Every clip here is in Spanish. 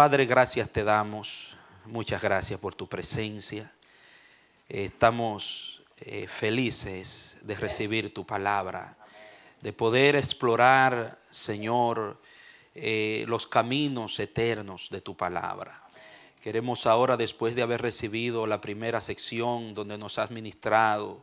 Padre, gracias te damos. Muchas gracias por tu presencia. Estamos eh, felices de recibir tu palabra, de poder explorar, Señor, eh, los caminos eternos de tu palabra. Queremos ahora, después de haber recibido la primera sección donde nos has ministrado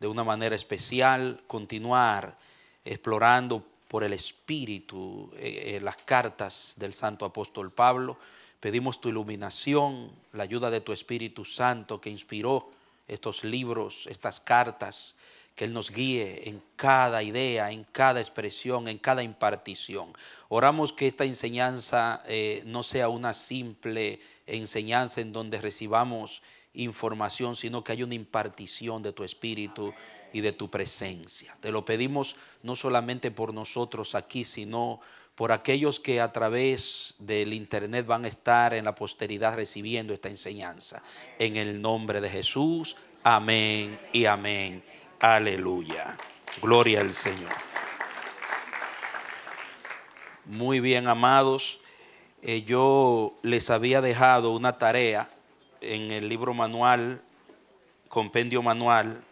de una manera especial, continuar explorando por el Espíritu eh, eh, las cartas del Santo Apóstol Pablo. Pedimos tu iluminación, la ayuda de tu Espíritu Santo que inspiró estos libros, estas cartas, que Él nos guíe en cada idea, en cada expresión, en cada impartición. Oramos que esta enseñanza eh, no sea una simple enseñanza en donde recibamos información, sino que haya una impartición de tu Espíritu y de tu presencia. Te lo pedimos no solamente por nosotros aquí, sino por aquellos que a través del Internet van a estar en la posteridad recibiendo esta enseñanza. En el nombre de Jesús, amén y amén. Aleluya. Gloria al Señor. Muy bien, amados. Eh, yo les había dejado una tarea en el libro manual, compendio manual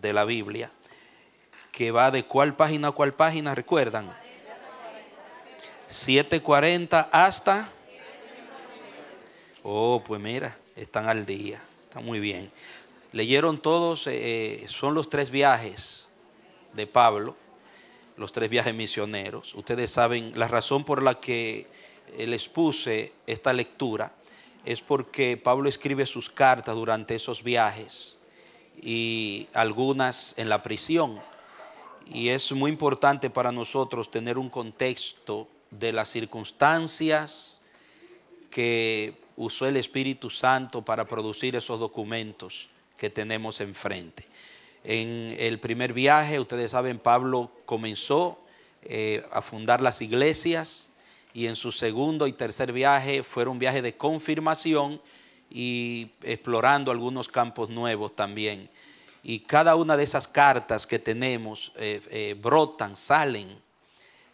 de la Biblia, que va de cuál página a cuál página, ¿recuerdan? 740 hasta... Oh, pues mira, están al día, está muy bien. Leyeron todos, eh, son los tres viajes de Pablo, los tres viajes misioneros. Ustedes saben la razón por la que les puse esta lectura es porque Pablo escribe sus cartas durante esos viajes y algunas en la prisión. Y es muy importante para nosotros tener un contexto de las circunstancias que usó el Espíritu Santo para producir esos documentos que tenemos enfrente. En el primer viaje, ustedes saben, Pablo comenzó eh, a fundar las iglesias y en su segundo y tercer viaje fueron viajes de confirmación y explorando algunos campos nuevos también. Y cada una de esas cartas que tenemos eh, eh, brotan, salen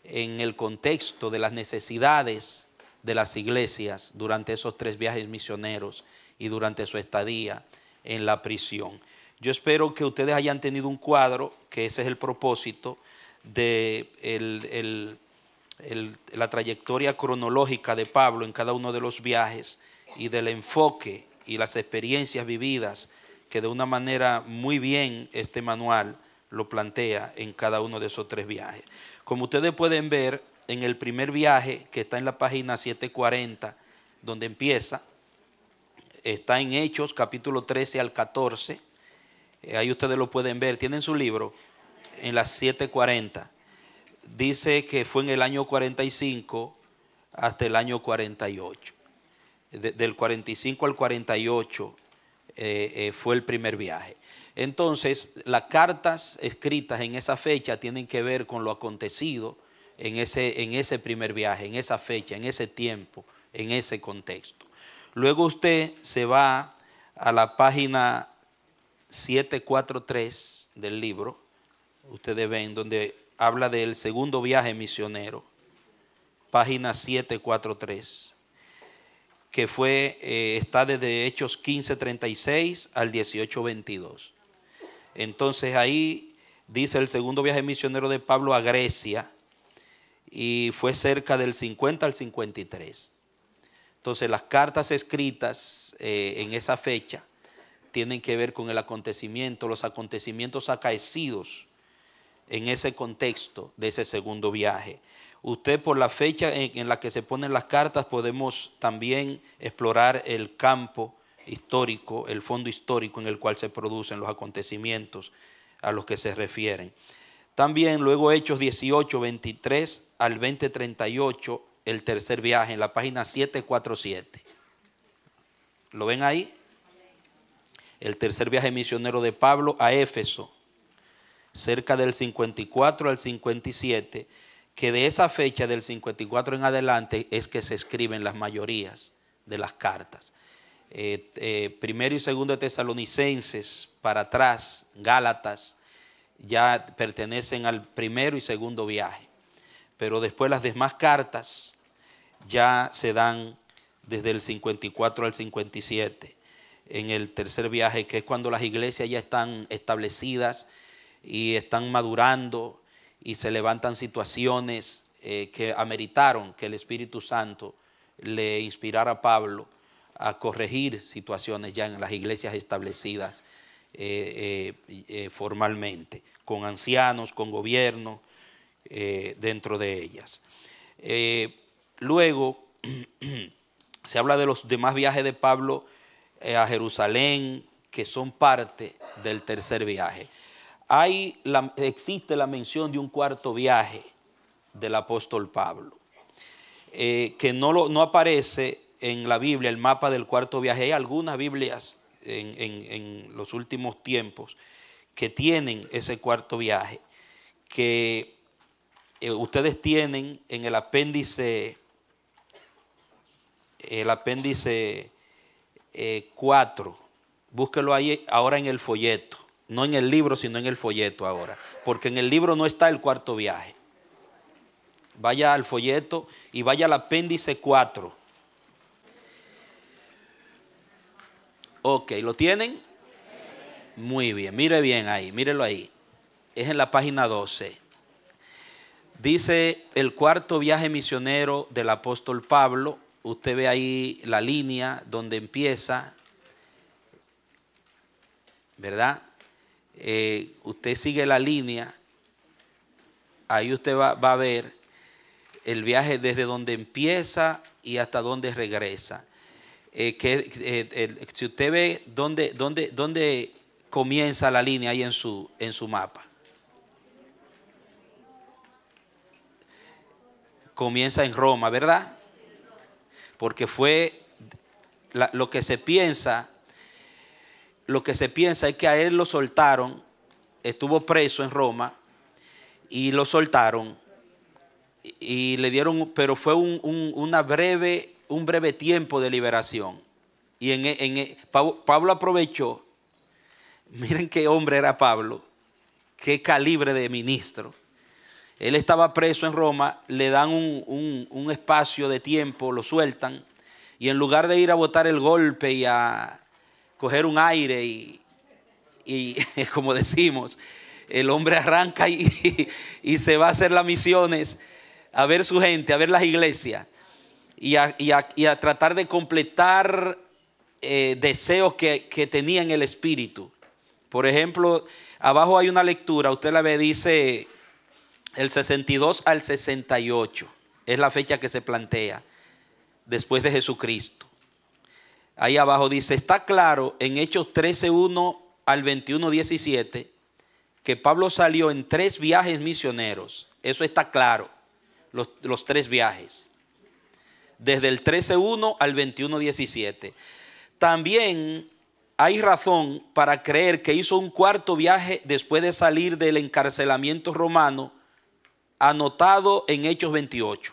en el contexto de las necesidades de las iglesias durante esos tres viajes misioneros y durante su estadía en la prisión. Yo espero que ustedes hayan tenido un cuadro, que ese es el propósito de la trayectoria cronológica de Pablo en cada uno de los viajes y del enfoque y las experiencias vividas que de una manera muy bien este manual lo plantea en cada uno de esos tres viajes. Como ustedes pueden ver, en el primer viaje, que está en la página 740, donde empieza, está en Hechos, capítulo 13 al 14. Eh, ahí ustedes lo pueden ver. Tienen su libro en las 740. Dice que fue en el año 45 hasta el año 48 del 45 al 48 eh, eh, fue el primer viaje. Entonces, las cartas escritas en esa fecha tienen que ver con lo acontecido en ese, en ese primer viaje, en esa fecha, en ese tiempo, en ese contexto. Luego usted se va a la página 743 del libro, ustedes ven, donde habla del segundo viaje misionero, página 743 que fue, eh, está desde Hechos 15:36 al 18:22. Entonces ahí dice el segundo viaje misionero de Pablo a Grecia y fue cerca del 50 al 53. Entonces las cartas escritas eh, en esa fecha tienen que ver con el acontecimiento, los acontecimientos acaecidos en ese contexto de ese segundo viaje. Usted por la fecha en, la que se ponen las cartas podemos también explorar el campo histórico, el fondo histórico en el cual se producen los acontecimientos a los que se refieren. También luego Hechos 18, 23 al 20, 38, el tercer viaje en la página 747. ¿Lo ven ahí? El tercer viaje misionero de Pablo a Éfeso, cerca del 54 al 57 que de esa fecha del 54 en adelante es que se escriben las mayorías de las cartas. Eh, eh, primero y segundo de Tesalonicenses para atrás, Gálatas, ya pertenecen al primero y segundo viaje. Pero después las demás cartas ya se dan desde el 54 al 57, en el tercer viaje, que es cuando las iglesias ya están establecidas y están madurando y se levantan situaciones eh, que ameritaron que el Espíritu Santo le inspirara a Pablo a corregir situaciones ya en las iglesias establecidas eh, eh, formalmente, con ancianos, con gobierno dentro de ellas. luego se habla de los demás viajes de Pablo a Jerusalén, que son parte del tercer viaje. Hay existe la mención de un cuarto viaje del apóstol Pablo, eh, que no, lo, no aparece en la Biblia, el mapa del cuarto viaje. Hay algunas Biblias en, los últimos tiempos que tienen ese cuarto viaje, que eh, ustedes tienen en el apéndice, el apéndice 4, eh, ahí ahora en el folleto, no en el libro, sino en el folleto ahora, porque en el libro no está el cuarto viaje. Vaya al folleto y vaya al apéndice 4. Ok, ¿lo tienen? Muy bien, mire bien ahí, mírelo ahí. Es en la página 12. Dice el cuarto viaje misionero del apóstol Pablo. Usted ve ahí la línea donde empieza, ¿verdad? Eh, usted sigue la línea, ahí usted va, va a ver el viaje desde donde empieza y hasta donde regresa. Eh, que, eh, si usted ve dónde, dónde, dónde comienza la línea ahí en su, en su mapa. Comienza en Roma, ¿verdad? Porque fue lo que se piensa, lo que se piensa es que a él lo soltaron, estuvo preso en Roma y lo soltaron y le dieron, pero fue un, una breve, un breve tiempo de liberación. Y en, Pablo aprovechó, miren qué hombre era Pablo, qué calibre de ministro. Él estaba preso en Roma, le dan un, un, espacio de tiempo, lo sueltan, y en lugar de ir a botar el golpe y a coger un aire y, y como decimos, el hombre arranca y, y se va a hacer las misiones a ver su gente, a ver las iglesias y a, tratar de completar eh, deseos que, tenía en el espíritu. Por ejemplo, abajo hay una lectura, usted la ve, dice el 62 al 68, es la fecha que se plantea después de Jesucristo. Ahí abajo dice, está claro en Hechos 13.1 al 21.17 que Pablo salió en tres viajes misioneros. Eso está claro los, tres viajes, desde el 13.1 al 21.17. También hay razón para creer que hizo un cuarto viaje después de salir del encarcelamiento romano, anotado en Hechos 28,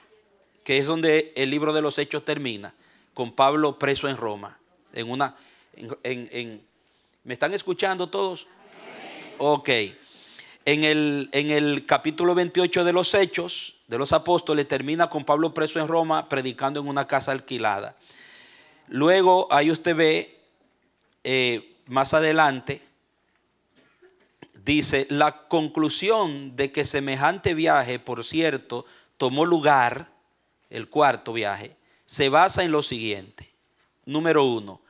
que es donde el libro de los Hechos termina, con Pablo preso en Roma. En una, en, ¿Me están escuchando todos? Ok. En el, en el capítulo 28 de los Hechos de los Apóstoles termina con Pablo preso en Roma predicando en una casa alquilada. Luego ahí usted ve eh, más adelante, dice, la conclusión de que semejante viaje, por cierto, tomó lugar, el cuarto viaje, se basa en lo siguiente. Número uno,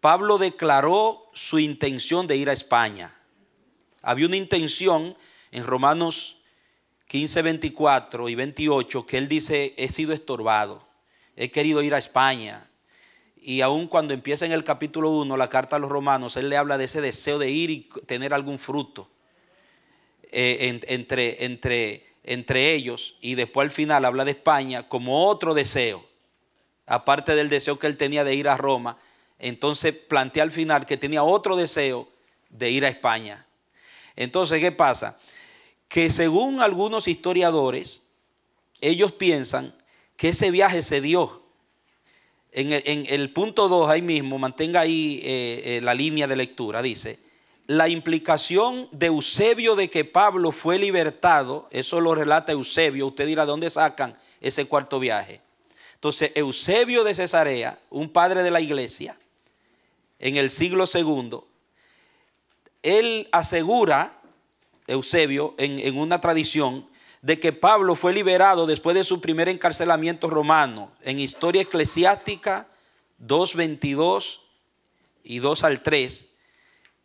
Pablo declaró su intención de ir a España. Había una intención en Romanos 15, 24 y 28 que él dice, he sido estorbado, he querido ir a España. Y aun cuando empieza en el capítulo 1 la carta a los romanos, él le habla de ese deseo de ir y tener algún fruto eh, entre, entre, entre ellos. Y después al final habla de España como otro deseo, aparte del deseo que él tenía de ir a Roma. Entonces plantea al final que tenía otro deseo de ir a España. Entonces, ¿qué pasa? Que según algunos historiadores, ellos piensan que ese viaje se dio. En el, punto 2, ahí mismo, mantenga ahí eh, eh, la línea de lectura, dice, la implicación de Eusebio de que Pablo fue libertado, eso lo relata Eusebio, usted dirá, ¿dónde sacan ese cuarto viaje? Entonces, Eusebio de Cesarea, un padre de la iglesia, en el siglo segundo, él asegura, Eusebio, en, en una tradición, de que Pablo fue liberado después de su primer encarcelamiento romano. En Historia Eclesiástica 2.22 y 2 al 3,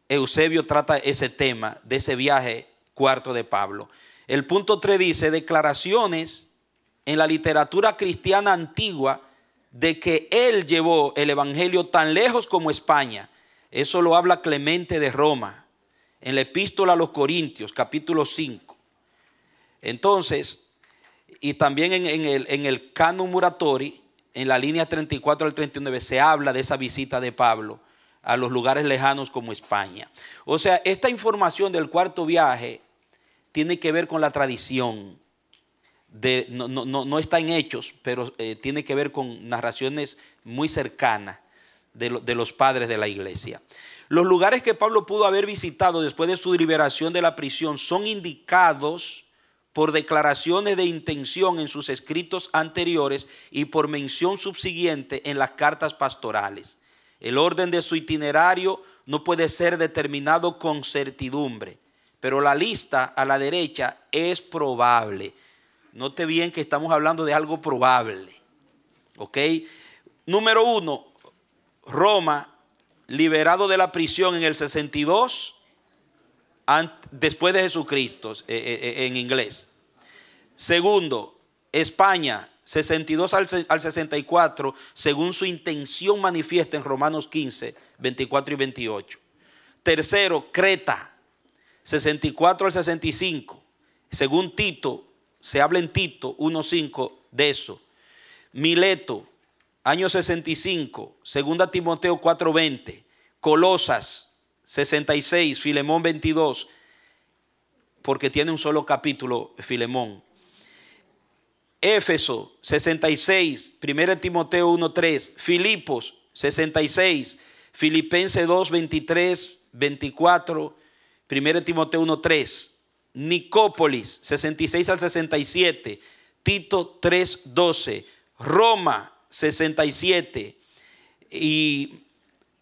Eusebio trata ese tema de ese viaje cuarto de Pablo. El punto 3 dice, declaraciones en la literatura cristiana antigua de que él llevó el Evangelio tan lejos como España. Eso lo habla Clemente de Roma en la epístola a los Corintios, capítulo 5. Entonces, y también en, el, en el Canon Muratori, en la línea 34 al 39, se habla de esa visita de Pablo a los lugares lejanos como España. O sea, esta información del cuarto viaje tiene que ver con la tradición. No, no, no, está en hechos, pero eh, tiene que ver con narraciones muy cercanas de, de los padres de la iglesia. Los lugares que Pablo pudo haber visitado después de su liberación de la prisión son indicados por declaraciones de intención en sus escritos anteriores y por mención subsiguiente en las cartas pastorales. El orden de su itinerario no puede ser determinado con certidumbre, pero la lista a la derecha es probable. Note bien que estamos hablando de algo probable. ¿Ok? Número uno, Roma, liberado de la prisión en el 62 después de Jesucristo, eh, eh, eh, en inglés. Segundo, España, 62 al 64, según su intención manifiesta en Romanos 15, 24 y 28. Tercero, Creta, 64 al 65, según Tito, se habla en Tito 1.5 de eso. Mileto, año 65, segunda Timoteo 4.20, Colosas, 66, Filemón 22, porque tiene un solo capítulo, Filemón. Éfeso 66, 1 Timoteo 1.3, Filipos 66, Filipenses 2, 23, 24, 1 Timoteo 1.3, Nicópolis 66 al 67, Tito 3, 12, Roma 67 y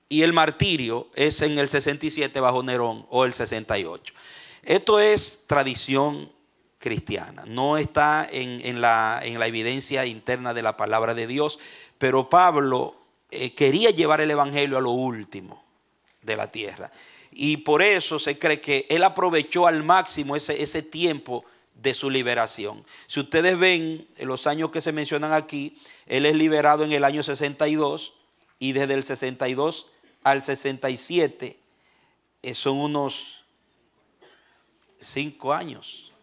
y el martirio es en el 67 bajo Nerón o el 68. Esto es tradición cristiana, no está en, la, en la, evidencia interna de la palabra de Dios, pero Pablo eh, quería llevar el Evangelio a lo último de la tierra. Y por eso se cree que él aprovechó al máximo ese, ese tiempo de su liberación. Si ustedes ven en los años que se mencionan aquí, él es liberado en el año 62 y desde el 62 al 67 eh, son unos cinco años.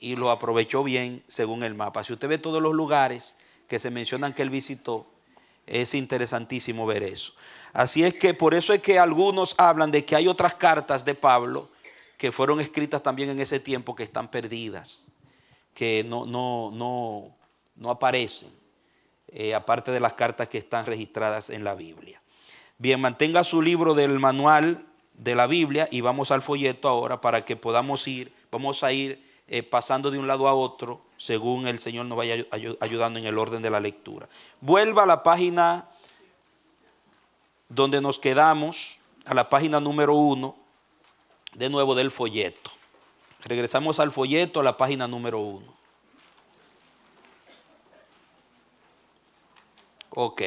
Y lo aprovechó bien según el mapa. Si usted ve todos los lugares que se mencionan que él visitó, es interesantísimo ver eso. Así es que por eso es que algunos hablan de que hay otras cartas de Pablo que fueron escritas también en ese tiempo que están perdidas, que no, no, no, no aparecen, eh, aparte de las cartas que están registradas en la Biblia. Bien, mantenga su libro del manual de la Biblia y vamos al folleto ahora para que podamos ir, vamos a ir eh, pasando de un lado a otro según el Señor nos vaya ayudando en el orden de la lectura. Vuelva a la página donde nos quedamos, a la página número uno, de nuevo del folleto. Regresamos al folleto, a la página número uno. Ok.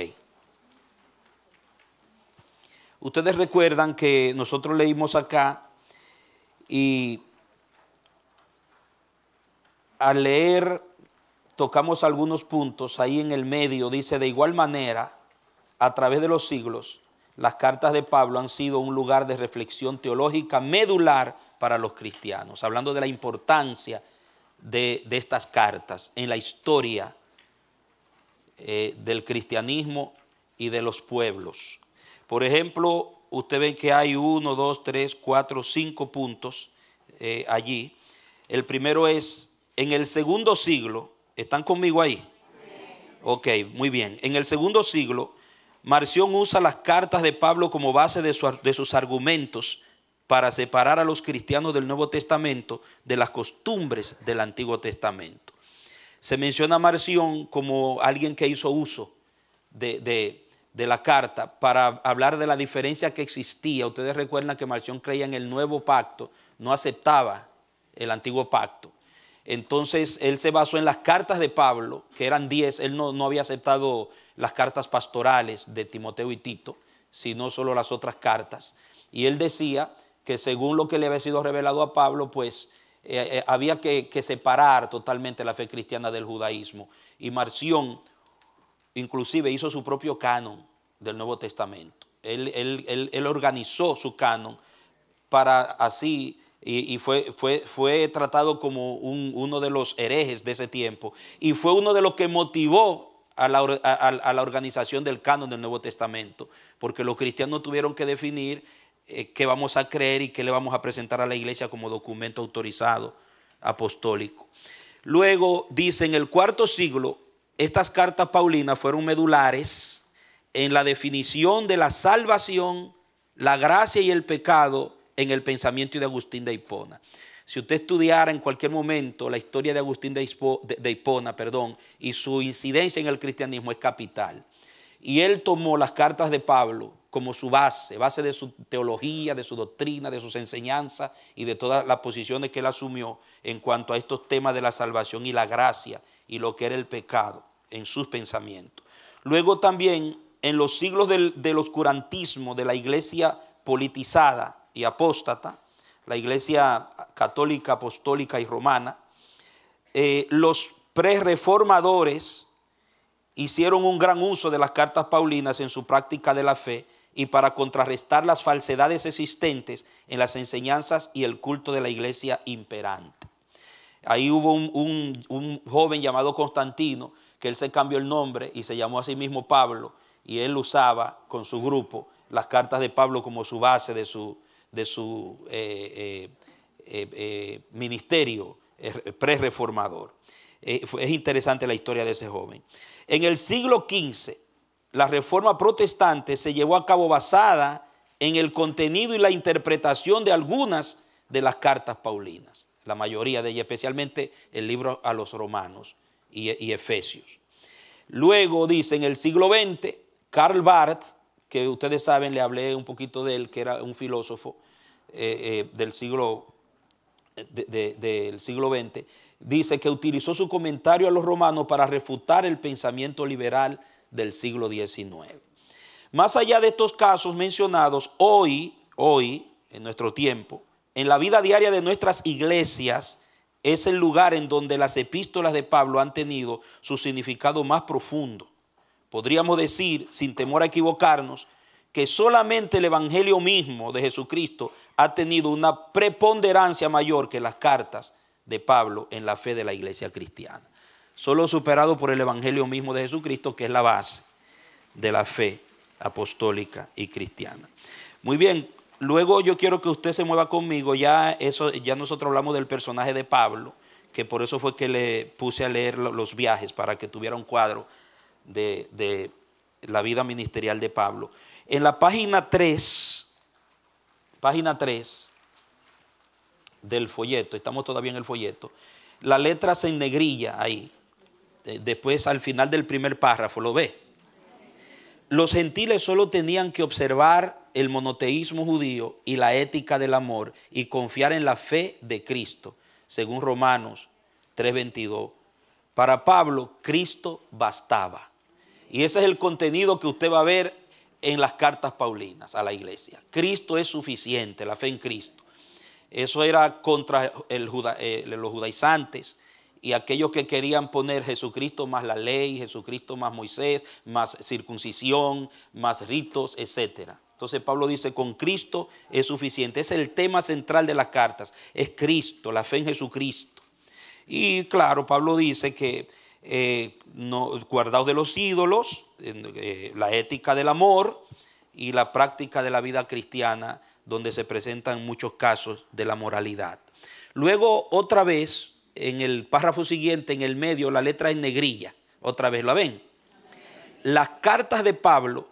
Ustedes recuerdan que nosotros leímos acá y al leer tocamos algunos puntos, ahí en el medio dice de igual manera, a través de los siglos, las cartas de Pablo han sido un lugar de reflexión teológica medular para los cristianos, hablando de la importancia de, estas cartas en la historia eh, del cristianismo y de los pueblos. Por ejemplo, usted ve que hay uno, dos, tres, cuatro, cinco puntos eh, allí. El primero es, en el segundo siglo, ¿están conmigo ahí? Ok, muy bien. En el segundo siglo, Marción usa las cartas de Pablo como base de, de sus argumentos para separar a los cristianos del Nuevo Testamento de las costumbres del Antiguo Testamento. se menciona a Marción como alguien que hizo uso de, la carta para hablar de la diferencia que existía. Ustedes recuerdan que Marción creía en el nuevo pacto, no aceptaba el antiguo pacto. Entonces él se basó en las cartas de Pablo, que eran diez, él no, no había aceptado las cartas pastorales de Timoteo y Tito, sino solo las otras cartas. Y él decía que según lo que le había sido revelado a Pablo, pues eh, eh, había que, separar totalmente la fe cristiana del judaísmo. Y Marción inclusive hizo su propio canon del Nuevo Testamento. Él, organizó su canon para así, y, fue, fue, fue, tratado como uno de los herejes de ese tiempo, y fue uno de los que motivó a la, a la organización del canon del Nuevo Testamento, porque los cristianos tuvieron que definir eh, qué vamos a creer y qué le vamos a presentar a la iglesia como documento autorizado apostólico. Luego dice, en el cuarto siglo, estas cartas paulinas fueron medulares en la definición de la salvación, la gracia y el pecado en el pensamiento de Agustín de Hipona. Si usted estudiara en cualquier momento la historia de Agustín de Hipona perdón, y su incidencia en el cristianismo es capital. Y él tomó las cartas de Pablo como su base, base de su teología, de su doctrina, de sus enseñanzas y de todas las posiciones que él asumió en cuanto a estos temas de la salvación y la gracia y lo que era el pecado en sus pensamientos. Luego también en los siglos del, oscurantismo de la iglesia politizada y apóstata, la iglesia católica, apostólica y romana, eh, los pre-reformadores hicieron un gran uso de las cartas paulinas en su práctica de la fe y para contrarrestar las falsedades existentes en las enseñanzas y el culto de la iglesia imperante. Ahí hubo un, joven llamado Constantino, que él se cambió el nombre y se llamó a sí mismo Pablo, y él usaba con su grupo las cartas de Pablo como su base de su, de su eh, eh, eh, ministerio pre-reformador. es interesante la historia de ese joven. En el siglo XV, la reforma protestante se llevó a cabo basada en el contenido y la interpretación de algunas de las cartas paulinas, la mayoría de ellas, especialmente el libro a los romanos y, efesios. Luego dice en el siglo XX, Karl Barth, que ustedes saben, le hablé un poquito de él, que era un filósofo eh, eh, del, siglo, del siglo XX, dice que utilizó su comentario a los romanos para refutar el pensamiento liberal del siglo XIX. Más allá de estos casos mencionados, hoy, hoy, en nuestro tiempo, en la vida diaria de nuestras iglesias, es el lugar en donde las epístolas de Pablo han tenido su significado más profundo. Podríamos decir, sin temor a equivocarnos, que solamente el Evangelio mismo de Jesucristo ha tenido una preponderancia mayor que las cartas de Pablo en la fe de la iglesia cristiana solo superado por el Evangelio mismo de Jesucristo, que es la base de la fe apostólica y cristiana. Muy bien, luego yo quiero que usted se mueva conmigo, ya, eso, ya nosotros hablamos del personaje de Pablo, que por eso fue que le puse a leer los viajes, para que tuviera un cuadro de, de la vida ministerial de Pablo. En la página 3, página 3 del folleto, estamos todavía en el folleto, la letra se ennegrilla ahí, eh, después al final del primer párrafo, lo ve. Los gentiles solo tenían que observar el monoteísmo judío y la ética del amor y confiar en la fe de Cristo, según Romanos 3:22. Para Pablo, Cristo bastaba. Y ese es el contenido que usted va a ver en las cartas paulinas a la iglesia. Cristo es suficiente, la fe en Cristo. Eso era contra el eh, los judaizantes y aquellos que querían poner Jesucristo más la ley, Jesucristo más Moisés, más circuncisión, más ritos, etc. Entonces Pablo dice, con Cristo es suficiente. Es el tema central de las cartas, es Cristo, la fe en Jesucristo. Y claro, Pablo dice que eh, no, guardados de los ídolos, eh, la ética del amor y la práctica de la vida cristiana, donde se presentan muchos casos de la moralidad. Luego, otra vez, en el párrafo siguiente, en el medio, la letra en negrilla. Otra vez, ¿la ven? Las cartas de Pablo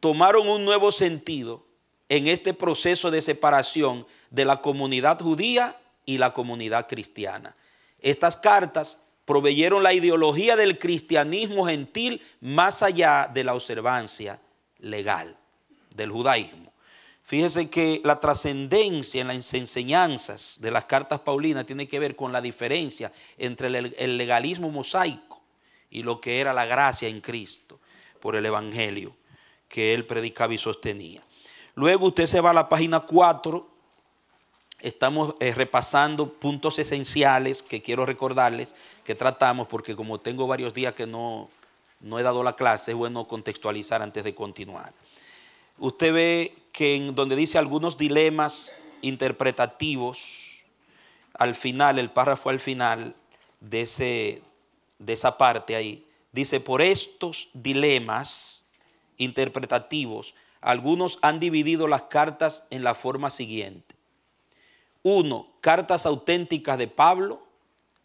tomaron un nuevo sentido en este proceso de separación de la comunidad judía y la comunidad cristiana. Estas cartas proveyeron la ideología del cristianismo gentil más allá de la observancia legal del judaísmo. Fíjese que la trascendencia en las enseñanzas de las cartas paulinas tiene que ver con la diferencia entre el legalismo mosaico y lo que era la gracia en Cristo por el Evangelio que él predicaba y sostenía. Luego usted se va a la página 4 estamos eh, repasando puntos esenciales que quiero recordarles que tratamos, porque como tengo varios días que no, no he dado la clase, es bueno contextualizar antes de continuar. Usted ve que en donde dice algunos dilemas interpretativos, al final, el párrafo al final de, ese, de esa parte ahí, dice, por estos dilemas interpretativos, algunos han dividido las cartas en la forma siguiente. Uno, cartas auténticas de Pablo.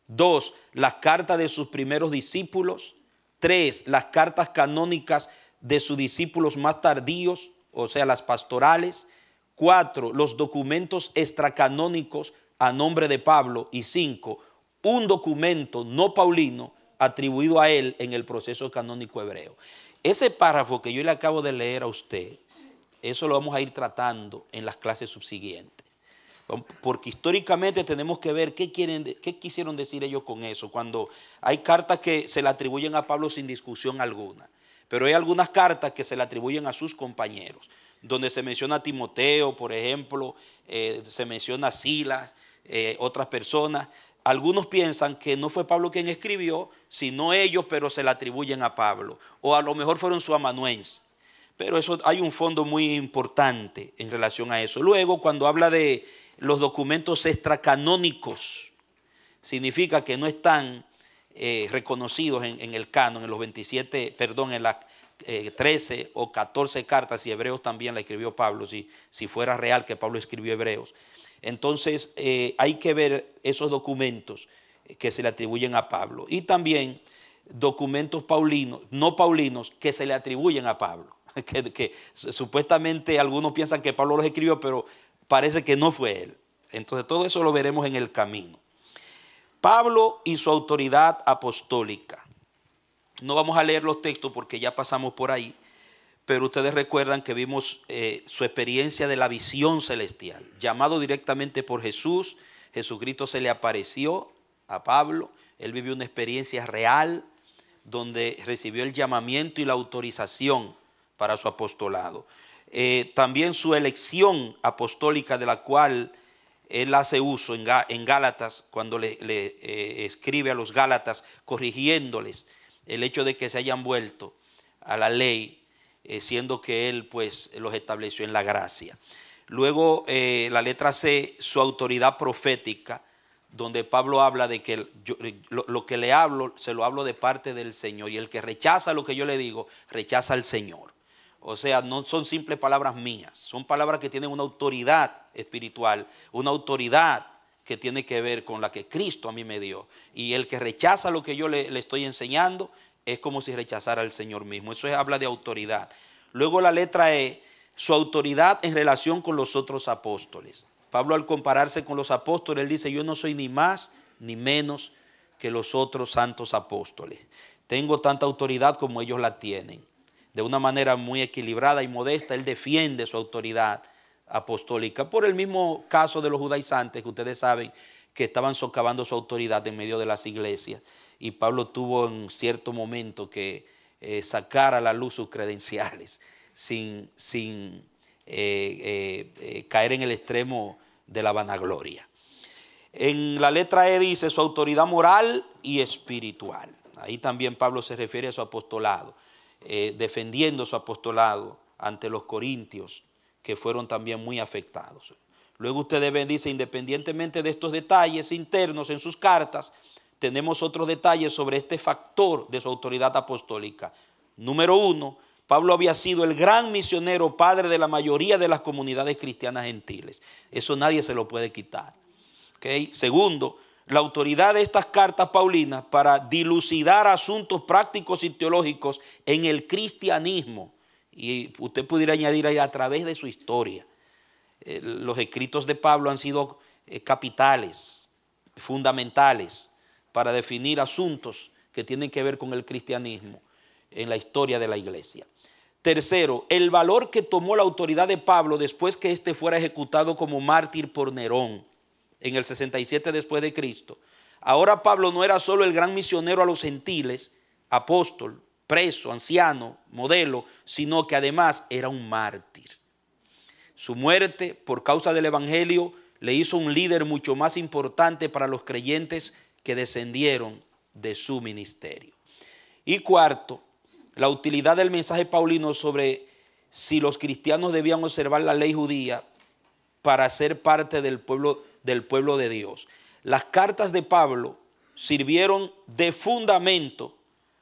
Dos, las cartas de sus primeros discípulos. Tres, las cartas canónicas de sus discípulos más tardíos, o sea, las pastorales. Cuatro, los documentos extracanónicos a nombre de Pablo. Y cinco, un documento no paulino atribuido a él en el proceso canónico hebreo. Ese párrafo que yo le acabo de leer a usted, eso lo vamos a ir tratando en las clases subsiguientes. Porque históricamente tenemos que ver qué, quieren, qué quisieron decir ellos con eso, cuando hay cartas que se le atribuyen a Pablo sin discusión alguna, pero hay algunas cartas que se le atribuyen a sus compañeros, donde se menciona a Timoteo, por ejemplo, eh, se menciona a Silas, eh, otras personas. Algunos piensan que no fue Pablo quien escribió, sino ellos, pero se le atribuyen a Pablo. O a lo mejor fueron su amanuense. Pero eso hay un fondo muy importante en relación a eso. Luego, cuando habla de los documentos extracanónicos. Significa que no están eh, reconocidos en, el canon, en los 27, perdón, en las 13 eh, o 14 cartas, y Hebreos también la escribió Pablo, si, si fuera real que Pablo escribió Hebreos. Entonces eh, hay que ver esos documentos que se le atribuyen a Pablo. Y también documentos paulinos, no paulinos, que se le atribuyen a Pablo. Que, supuestamente algunos piensan que Pablo los escribió, pero parece que no fue él. Entonces todo eso lo veremos en el camino. Pablo y su autoridad apostólica. No vamos a leer los textos porque ya pasamos por ahí, pero ustedes recuerdan que vimos eh, su experiencia de la visión celestial, llamado directamente por Jesús. Jesucristo se le apareció a Pablo, él vivió una experiencia real donde recibió el llamamiento y la autorización para su apostolado. Eh, también su elección apostólica de la cual él hace uso en, Gálatas, cuando le, eh, escribe a los Gálatas, corrigiéndoles el hecho de que se hayan vuelto a la ley, eh, siendo que él pues los estableció en la gracia. Luego la letra C, su autoridad profética, donde Pablo habla de que lo, lo, que le hablo, se lo hablo de parte del Señor, y el que rechaza lo que yo le digo, rechaza al Señor. O sea, no son simples palabras mías, son palabras que tienen una autoridad espiritual, una autoridad que tiene que ver con la que Cristo a mí me dio. Y el que rechaza lo que yo le, estoy enseñando es como si rechazara al Señor mismo. Eso habla de autoridad. Luego la letra E, su autoridad en relación con los otros apóstoles. Pablo al compararse con los apóstoles, él dice, yo no soy ni más ni menos que los otros santos apóstoles. Tengo tanta autoridad como ellos la tienen de una manera muy equilibrada y modesta, él defiende su autoridad apostólica, por el mismo caso de los judaizantes que ustedes saben que estaban socavando su autoridad en medio de las iglesias. Y Pablo tuvo en cierto momento que eh, sacar a la luz sus credenciales sin, sin eh, eh, caer en el extremo de la vanagloria. En la letra E dice su autoridad moral y espiritual. Ahí también Pablo se refiere a su apostolado. Eh, defendiendo su apostolado ante los corintios, que fueron también muy afectados. Luego ustedes ven, dice, independientemente de estos detalles internos en sus cartas, tenemos otros detalles sobre este factor de su autoridad apostólica. Número uno, Pablo había sido el gran misionero padre de la mayoría de las comunidades cristianas gentiles. Eso nadie se lo puede quitar. Segundo, la autoridad de estas cartas paulinas para dilucidar asuntos prácticos y teológicos en el cristianismo. Y usted pudiera añadir ahí a través de su historia. Eh, los escritos de Pablo han sido eh, capitales, fundamentales para definir asuntos que tienen que ver con el cristianismo en la historia de la iglesia. Tercero, el valor que tomó la autoridad de Pablo después que éste fuera ejecutado como mártir por Nerón en el 67 después de Cristo. Ahora Pablo no era solo el gran misionero a los gentiles, apóstol, preso, anciano, modelo, sino que además era un mártir. Su muerte por causa del Evangelio le hizo un líder mucho más importante para los creyentes que descendieron de su ministerio. Y cuarto, la utilidad del mensaje paulino sobre si los cristianos debían observar la ley judía para ser parte del pueblo, del pueblo de Dios. Las cartas de Pablo sirvieron de fundamento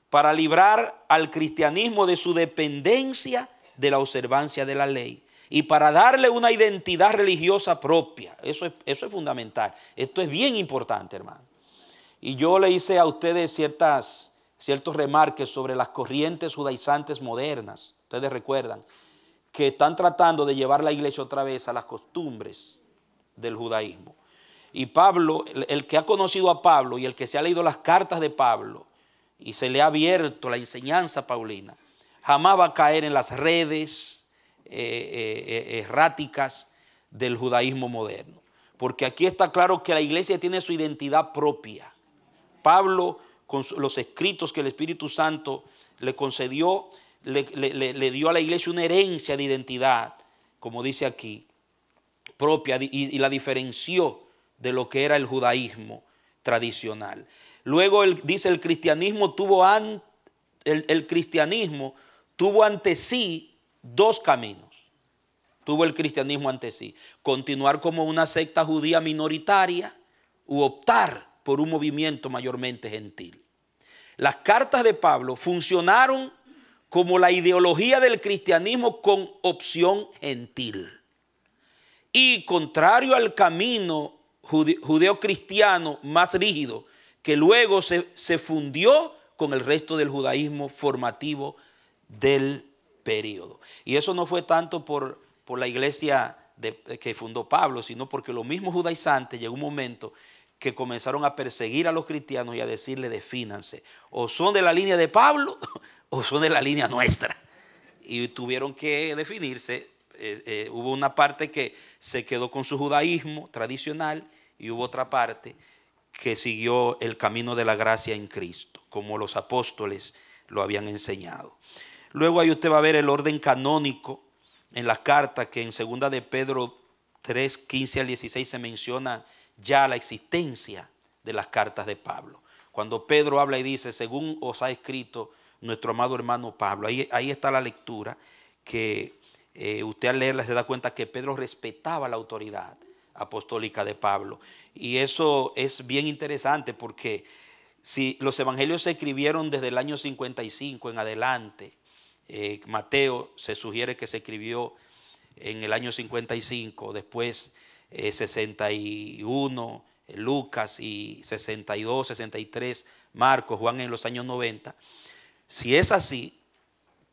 para librar al cristianismo de su dependencia de la observancia de la ley y para darle una identidad religiosa propia. Eso es, eso es fundamental. Esto es bien importante, hermano. Y yo le hice a ustedes ciertas ciertos remarques sobre las corrientes judaizantes modernas, ustedes recuerdan, que están tratando de llevar la iglesia otra vez a las costumbres del judaísmo. Y Pablo, el, que ha conocido a Pablo y el que se ha leído las cartas de Pablo y se le ha abierto la enseñanza paulina, jamás va a caer en las redes eh, eh, eh, erráticas del judaísmo moderno. Porque aquí está claro que la iglesia tiene su identidad propia. Pablo con los escritos que el Espíritu Santo le concedió, le, dio a la iglesia una herencia de identidad, como dice aquí, propia, y, la diferenció de lo que era el judaísmo tradicional. Luego él, dice el cristianismo tuvo el, el cristianismo tuvo ante sí dos caminos. Tuvo el cristianismo ante sí. Continuar como una secta judía minoritaria u optar por un movimiento mayormente gentil. Las cartas de Pablo funcionaron como la ideología del cristianismo con opción gentil. Y contrario al camino judeo-cristiano más rígido, que luego se, fundió con el resto del judaísmo formativo del periodo. Y eso no fue tanto por, por la iglesia que fundó Pablo, sino porque los mismos judaizantes llegó un momento que comenzaron a perseguir a los cristianos y a decirle defínanse. O son de la línea de Pablo o son de la línea nuestra. Y tuvieron que definirse. Eh, eh, hubo una parte que se quedó con su judaísmo tradicional y hubo otra parte que siguió el camino de la gracia en Cristo, como los apóstoles lo habían enseñado. Luego ahí usted va a ver el orden canónico en las cartas que en segunda de Pedro 3, 15 al 16 se menciona ya la existencia de las cartas de Pablo. Cuando Pedro habla y dice, según os ha escrito nuestro amado hermano Pablo, ahí, ahí está la lectura que eh, usted al leerla se da cuenta que Pedro respetaba la autoridad apostólica de Pablo. Y eso es bien interesante porque si los evangelios se escribieron desde el año 55 en adelante, eh, Mateo se sugiere que se escribió en el año 55, después 61, eh, Lucas y 62, 63, Marcos, Juan en los años 90. Si es así,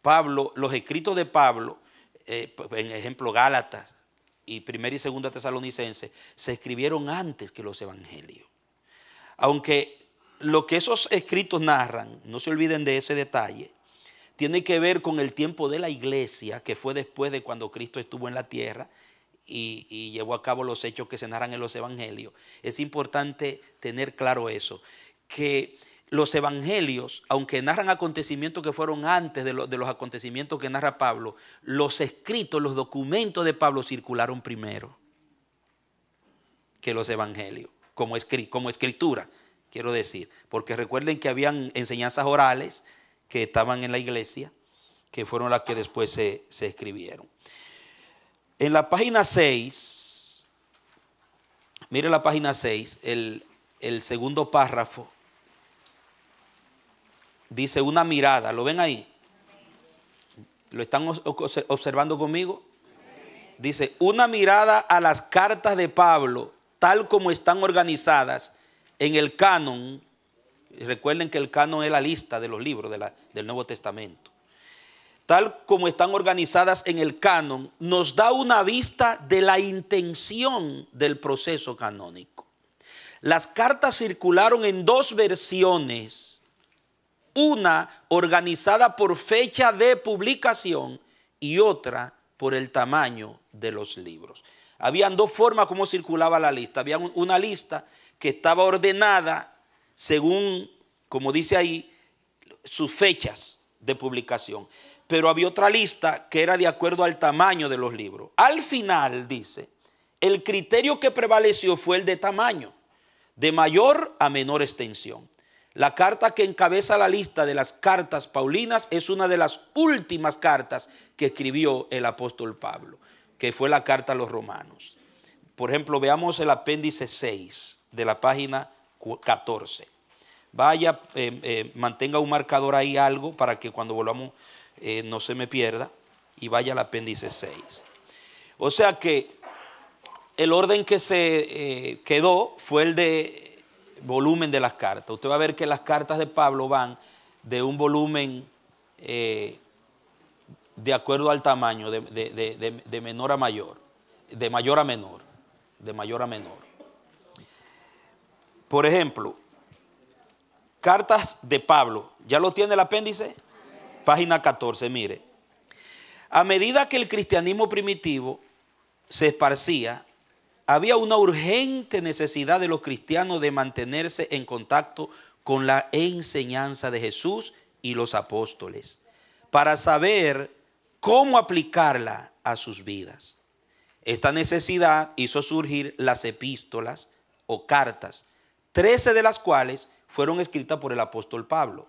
Pablo, los escritos de Pablo, eh, en ejemplo Gálatas y primera y segunda tesalonicense, se escribieron antes que los evangelios. Aunque lo que esos escritos narran, no se olviden de ese detalle, tiene que ver con el tiempo de la iglesia, que fue después de cuando Cristo estuvo en la tierra y, llevó a cabo los hechos que se narran en los evangelios. Es importante tener claro eso, que los evangelios, aunque narran acontecimientos que fueron antes de, los acontecimientos que narra Pablo, los escritos, los documentos de Pablo circularon primero que los evangelios, como, como escritura, quiero decir. Porque recuerden que habían enseñanzas orales que estaban en la iglesia, que fueron las que después se, se escribieron. En la página 6, mire la página 6, el, segundo párrafo, dice una mirada, ¿lo ven ahí? ¿Lo están observando conmigo? Dice, una mirada a las cartas de Pablo, tal como están organizadas en el canon. Recuerden que el canon es la lista de los libros del Nuevo Testamento tal como están organizadas en el canon, nos da una vista de la intención del proceso canónico. Las cartas circularon en dos versiones, una organizada por fecha de publicación y otra por el tamaño de los libros. Habían dos formas como circulaba la lista. Había una lista que estaba ordenada según, como dice ahí, sus fechas de publicación. Pero había otra lista que era de acuerdo al tamaño de los libros. Al final, dice, el criterio que prevaleció fue el de tamaño, de mayor a menor extensión. La carta que encabeza la lista de las cartas paulinas es una de las últimas cartas que escribió el apóstol Pablo que fue la carta a los romanos. Por ejemplo, veamos el apéndice 6 de la página 14. Vaya, eh, eh, mantenga un marcador ahí algo para que cuando volvamos eh, no se me pierda y vaya al apéndice 6. O sea que el orden que se quedó fue el de volumen de las cartas. Usted va a ver que las cartas de Pablo van de un volumen de acuerdo al tamaño, de, menor a mayor, de mayor a menor, de mayor a menor. Por ejemplo, cartas de Pablo, ¿ya lo tiene el apéndice? Página 14, mire. A medida que el cristianismo primitivo se esparcía, había una urgente necesidad de los cristianos de mantenerse en contacto con la enseñanza de Jesús y los apóstoles, para saber cómo aplicarla a sus vidas. Esta necesidad hizo surgir las epístolas o cartas, trece de las cuales fueron escritas por el apóstol Pablo.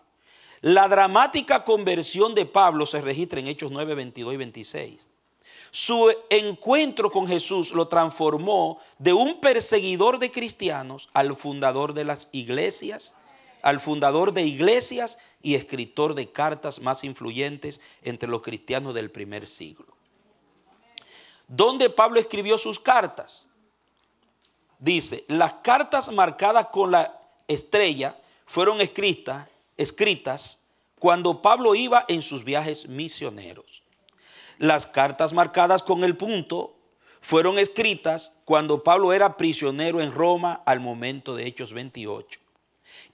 La dramática conversión de Pablo se registra en Hechos 9, 22 y 26. Su encuentro con Jesús lo transformó de un perseguidor de cristianos al fundador de las iglesias, al fundador de iglesias y escritor de cartas más influyentes entre los cristianos del primer siglo. ¿Dónde Pablo escribió sus cartas? Dice, las cartas marcadas con la estrella fueron escritas, escritas cuando Pablo iba en sus viajes misioneros. Las cartas marcadas con el punto fueron escritas cuando Pablo era prisionero en Roma al momento de Hechos 28.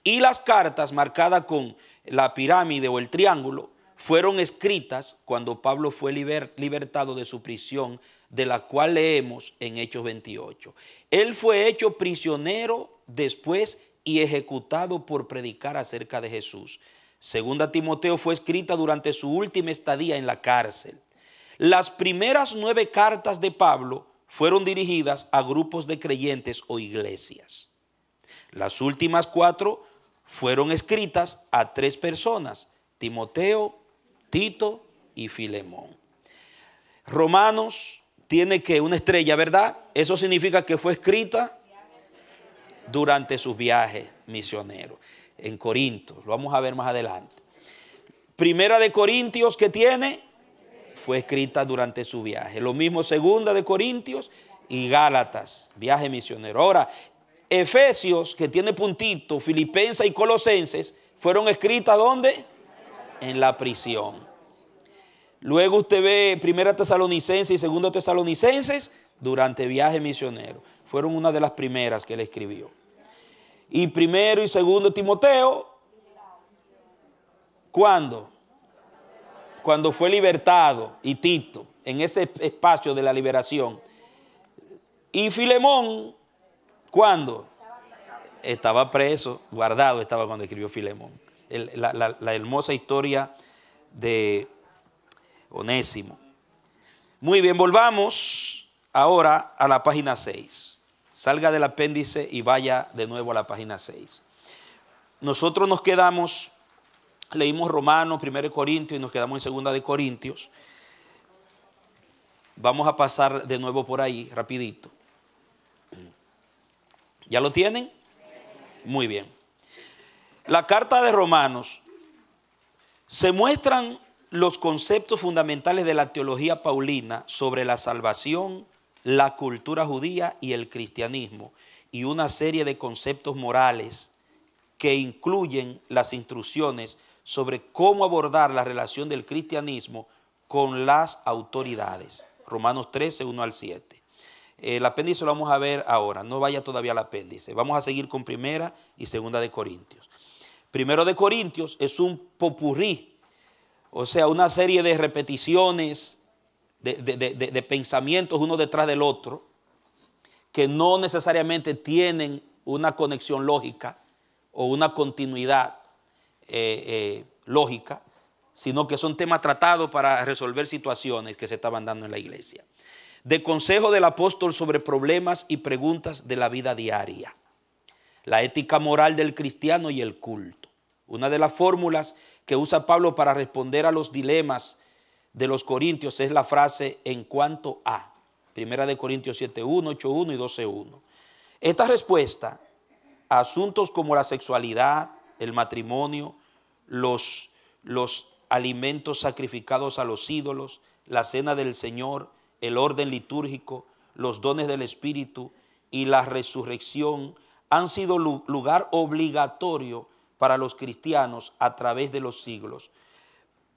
Y las cartas marcadas con la pirámide o el triángulo fueron escritas cuando Pablo fue libertado de su prisión, de la cual leemos en Hechos 28. Él fue hecho prisionero después y ejecutado por predicar acerca de Jesús. Segunda Timoteo fue escrita durante su última estadía en la cárcel. Las primeras nueve cartas de Pablo fueron dirigidas a grupos de creyentes o iglesias. Las últimas cuatro fueron escritas a tres personas, Timoteo, Tito y Filemón. Romanos tiene que una estrella, ¿verdad? Eso significa que fue escrita durante sus viajes misioneros en Corinto. Lo vamos a ver más adelante. Primera de Corintios que tiene fue escrita durante su viaje. Lo mismo segunda de Corintios y Gálatas, viaje misionero. Ahora, Efesios, que tiene puntito, Filipenses y Colosenses, fueron escritas ¿dónde? En la prisión. Luego usted ve Primera Tesalonicenses y Segundo Tesalonicenses durante viaje misionero. Fueron una de las primeras que él escribió. Y primero y segundo Timoteo, ¿cuándo? Cuando fue libertado y Tito, en ese espacio de la liberación. Y Filemón, ¿Cuándo? Estaba preso, guardado estaba cuando escribió Filemón. la, hermosa historia de Onésimo. Muy bien, volvamos ahora a la página 6. Salga del apéndice y vaya de nuevo a la página 6. Nosotros nos quedamos, leímos Romanos, 1 Corintios y nos quedamos en 2 de Corintios. Vamos a pasar de nuevo por ahí, rapidito. ¿Ya lo tienen? Muy bien. La carta de Romanos se muestran los conceptos fundamentales de la teología paulina sobre la salvación, la cultura judía y el cristianismo, y una serie de conceptos morales que incluyen las instrucciones sobre cómo abordar la relación del cristianismo con las autoridades. Romanos 13, 1 al 7. El apéndice lo vamos a ver ahora, no vaya todavía al apéndice. Vamos a seguir con primera y segunda de Corintios. Primero de Corintios es un popurrí, o sea, una serie de repeticiones, de, de pensamientos uno detrás del otro, que no necesariamente tienen una conexión lógica o una continuidad eh, eh, lógica, sino que son temas tratados para resolver situaciones que se estaban dando en la iglesia. De consejo del apóstol sobre problemas y preguntas de la vida diaria. La ética moral del cristiano y el culto. Una de las fórmulas que usa Pablo para responder a los dilemas de los corintios es la frase en cuanto a. Primera de Corintios 7.1, 8.1 y 12.1. Esta respuesta a asuntos como la sexualidad, el matrimonio, los, los alimentos sacrificados a los ídolos, la cena del Señor, el orden litúrgico, los dones del Espíritu y la resurrección han sido lugar obligatorio para los cristianos a través de los siglos.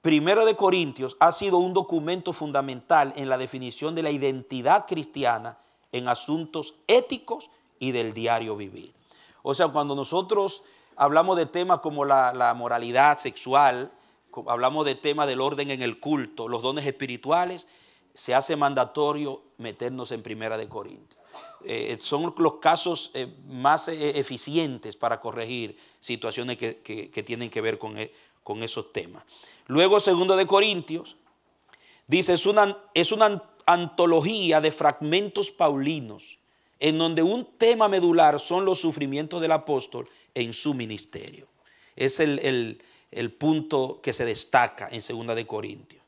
Primero de Corintios ha sido un documento fundamental en la definición de la identidad cristiana en asuntos éticos y del diario vivir. O sea, cuando nosotros hablamos de temas como la, moralidad sexual, hablamos de temas del orden en el culto, los dones espirituales, se hace mandatorio meternos en Primera de Corintios. Eh, son los casos eh, más eh, eficientes para corregir situaciones que, tienen que ver con, con, esos temas. Luego, segundo de Corintios, dice, es una, es una antología de fragmentos paulinos en donde un tema medular son los sufrimientos del apóstol en su ministerio. Es el, punto que se destaca en 2 de Corintios.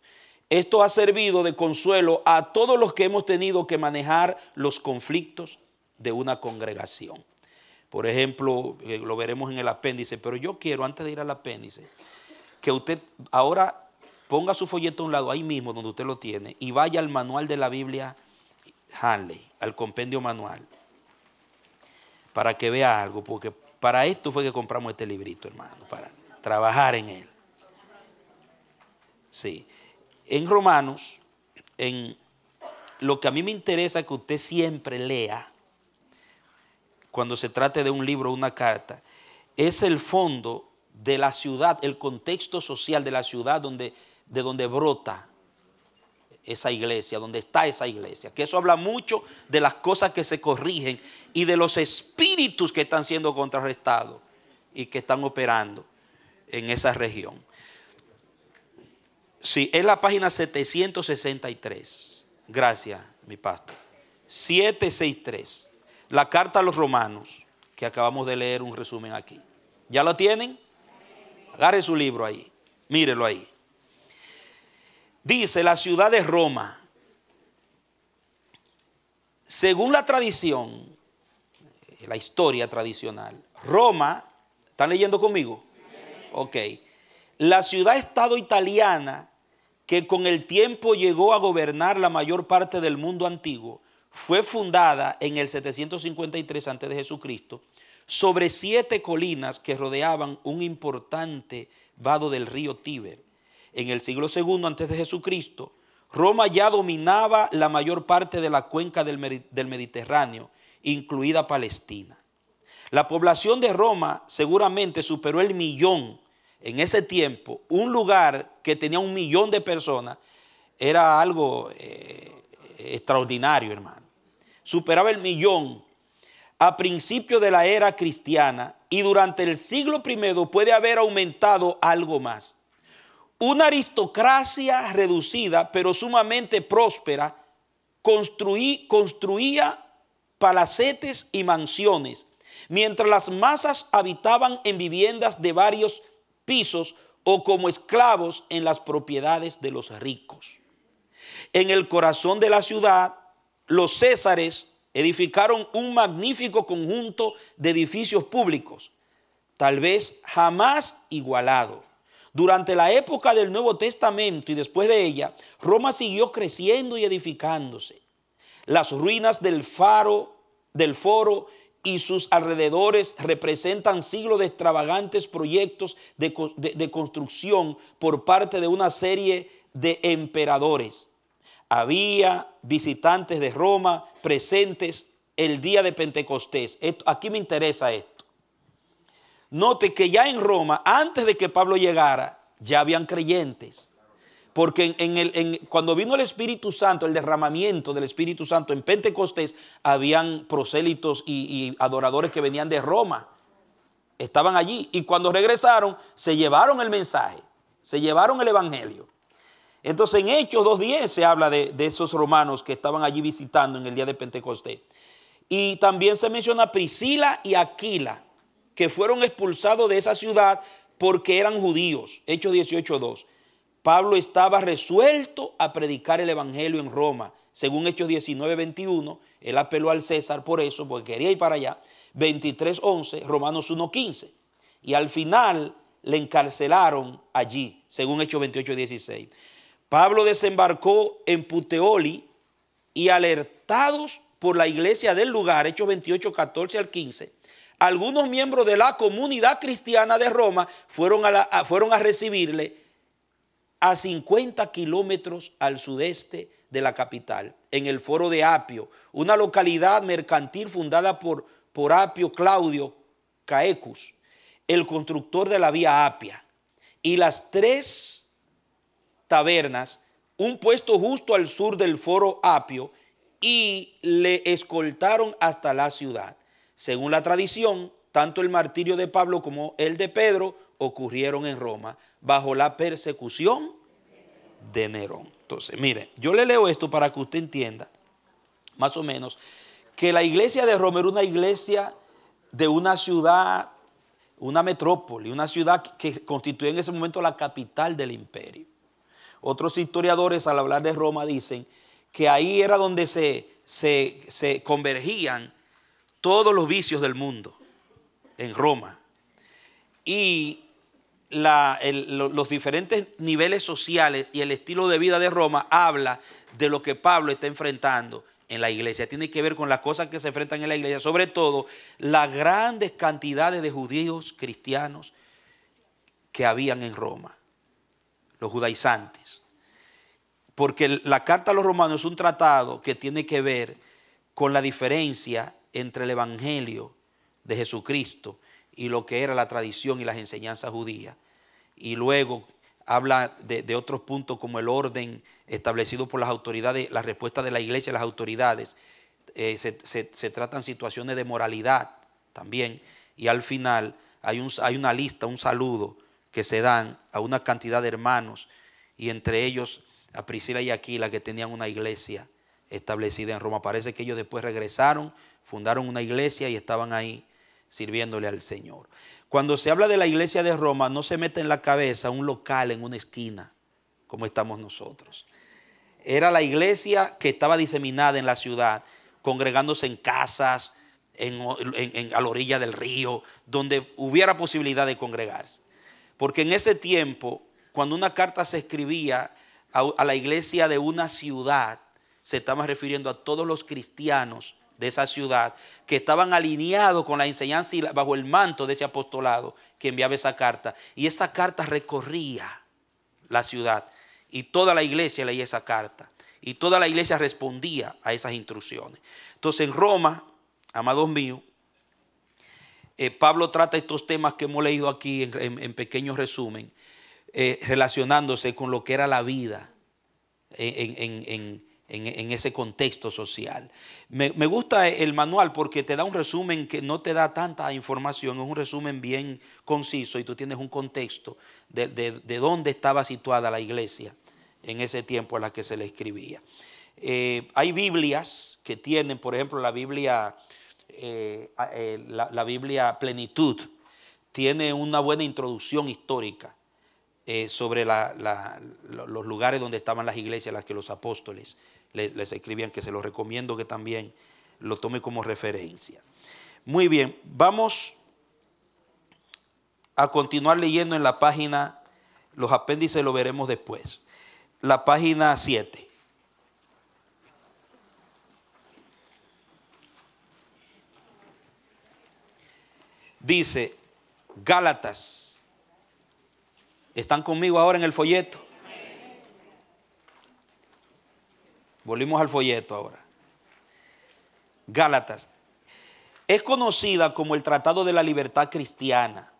Esto ha servido de consuelo a todos los que hemos tenido que manejar los conflictos de una congregación. Por ejemplo, eh, lo veremos en el apéndice, pero yo quiero, antes de ir al apéndice, que usted ahora ponga su folleto a un lado, ahí mismo donde usted lo tiene, y vaya al manual de la Biblia Hanley, al compendio manual, para que vea algo, porque para esto fue que compramos este librito, hermano, para trabajar en él. Sí. En Romanos, en lo que a mí me interesa que usted siempre lea, cuando se trate de un libro o una carta, es el fondo de la ciudad, el contexto social de la ciudad donde, de donde brota esa iglesia, donde está esa iglesia. Que eso habla mucho de las cosas que se corrigen y de los espíritus que están siendo contrarrestados y que están operando en esa región. Sí, es la página 763. Gracias, mi pastor. 763. La carta a los romanos, que acabamos de leer un resumen aquí. ¿Ya lo tienen? Agarre su libro ahí. Mírelo ahí. Dice la ciudad de Roma. Según la tradición, la historia tradicional, Roma, ¿están leyendo conmigo? Ok. La ciudad-estado italiana que con el tiempo llegó a gobernar la mayor parte del mundo antiguo, fue fundada en el 753 a.C. de Jesucristo sobre siete colinas que rodeaban un importante vado del río Tíber en el siglo II antes de Jesucristo, Roma ya dominaba la mayor parte de la cuenca del Mediterráneo, incluida Palestina. La población de Roma seguramente superó el millón en ese tiempo. Un lugar que tenía un millón de personas era algo eh, extraordinario, hermano. Superaba el millón a principio de la era cristiana y durante el siglo I puede haber aumentado algo más. Una aristocracia reducida, pero sumamente próspera, construía palacetes y mansiones, mientras las masas habitaban en viviendas de varios pisos o como esclavos en las propiedades de los ricos. En el corazón de la ciudad, los césares edificaron un magnífico conjunto de edificios públicos, tal vez jamás igualado. Durante la época del Nuevo Testamento y después de ella, Roma siguió creciendo y edificándose. Las ruinas del faro, del foro y sus alrededores representan siglos de extravagantes proyectos de, de construcción por parte de una serie de emperadores. había visitantes de Roma presentes el día de Pentecostés. aquí me interesa esto. Note que ya en Roma, antes de que Pablo llegara, ya habían creyentes. Porque cuando vino el Espíritu Santo, el derramamiento del Espíritu Santo en Pentecostés, habían prosélitos y, adoradores que venían de Roma. Estaban allí. Y cuando regresaron, se llevaron el mensaje, se llevaron el Evangelio. Entonces en Hechos 2.10 se habla de, de, esos romanos que estaban allí visitando en el día de Pentecostés. Y también se menciona Priscila y Aquila, que fueron expulsados de esa ciudad porque eran judíos. Hechos 18.2. Pablo estaba resuelto a predicar el Evangelio en Roma. Según Hechos 19, 21, él apeló al César por eso, porque quería ir para allá. 23, 11, Romanos 1, 15. Y al final le encarcelaron allí, según Hechos 28, 16. Pablo desembarcó en Puteoli y alertados por la iglesia del lugar, Hechos 28, 14 al 15, algunos miembros de la comunidad cristiana de Roma fueron a, recibirle a 50 kilómetros al sudeste de la capital, en el foro de Apio, una localidad mercantil fundada por Apio Claudio Caecus, el constructor de la vía Apia, y las tres tabernas, un puesto justo al sur del foro Apio, y le escoltaron hasta la ciudad. Según la tradición, tanto el martirio de Pablo como el de Pedro ocurrieron en Roma bajo la persecución de Nerón. Entonces, mire, yo le leo esto para que usted entienda, más o menos, que la iglesia de Roma era una iglesia de una ciudad, una metrópoli, una ciudad que constituía en ese momento la capital del imperio. Otros historiadores al hablar de Roma dicen que ahí era donde se, se, se convergían todos los vicios del mundo, en Roma. Y los diferentes niveles sociales y el estilo de vida de Roma habla de lo que Pablo está enfrentando en la iglesia. Tiene que ver con las cosas que se enfrentan en la iglesia, sobre todo las grandes cantidades de judíos cristianos que habían en Roma, los judaizantes. Porque la carta a los romanos es un tratado que tiene que ver con la diferencia entre el Evangelio de Jesucristo y lo que era la tradición y las enseñanzas judías y luego habla de, otros puntos como el orden establecido por las autoridades, la respuesta de la iglesia a las autoridades. Eh, se, tratan situaciones de moralidad también. Y al final hay, un, hay una lista, un saludo que se dan a una cantidad de hermanos y entre ellos a Priscila y Aquila que tenían una iglesia establecida en Roma. Parece que ellos después regresaron, fundaron una iglesia y estaban ahí sirviéndole al Señor. Cuando se habla de la iglesia de Roma, no se mete en la cabeza un local en una esquina, como estamos nosotros. Era la iglesia que estaba diseminada en la ciudad, congregándose en casas, a la orilla del río, donde hubiera posibilidad de congregarse. Porque en ese tiempo, cuando una carta se escribía a la iglesia de una ciudad, se estaba refiriendo a todos los cristianos de esa ciudad, que estaban alineados con la enseñanza y bajo el manto de ese apostolado que enviaba esa carta. Y esa carta recorría la ciudad y toda la iglesia leía esa carta. Y toda la iglesia respondía a esas instrucciones. Entonces en Roma, amados míos, eh, Pablo trata estos temas que hemos leído aquí en, pequeño resumen, eh, relacionándose con lo que era la vida en, ese contexto social. Me, gusta el manual porque te da un resumen que no te da tanta información, es un resumen bien conciso y tú tienes un contexto de, dónde estaba situada la iglesia en ese tiempo a la que se le escribía. Eh, hay Biblias que tienen, por ejemplo, la Biblia, eh, eh, la, Biblia Plenitud, tiene una buena introducción histórica sobre los lugares donde estaban las iglesias, las que los apóstoles les, escribían, que se los recomiendo que también lo tome como referencia. Muy bien, vamos a continuar leyendo en la página, los apéndices lo veremos después, la página 7. Dice, Gálatas, ¿están conmigo ahora en el folleto? Volvimos al folleto ahora. Gálatas. Es conocida como el Tratado de la Libertad Cristiana.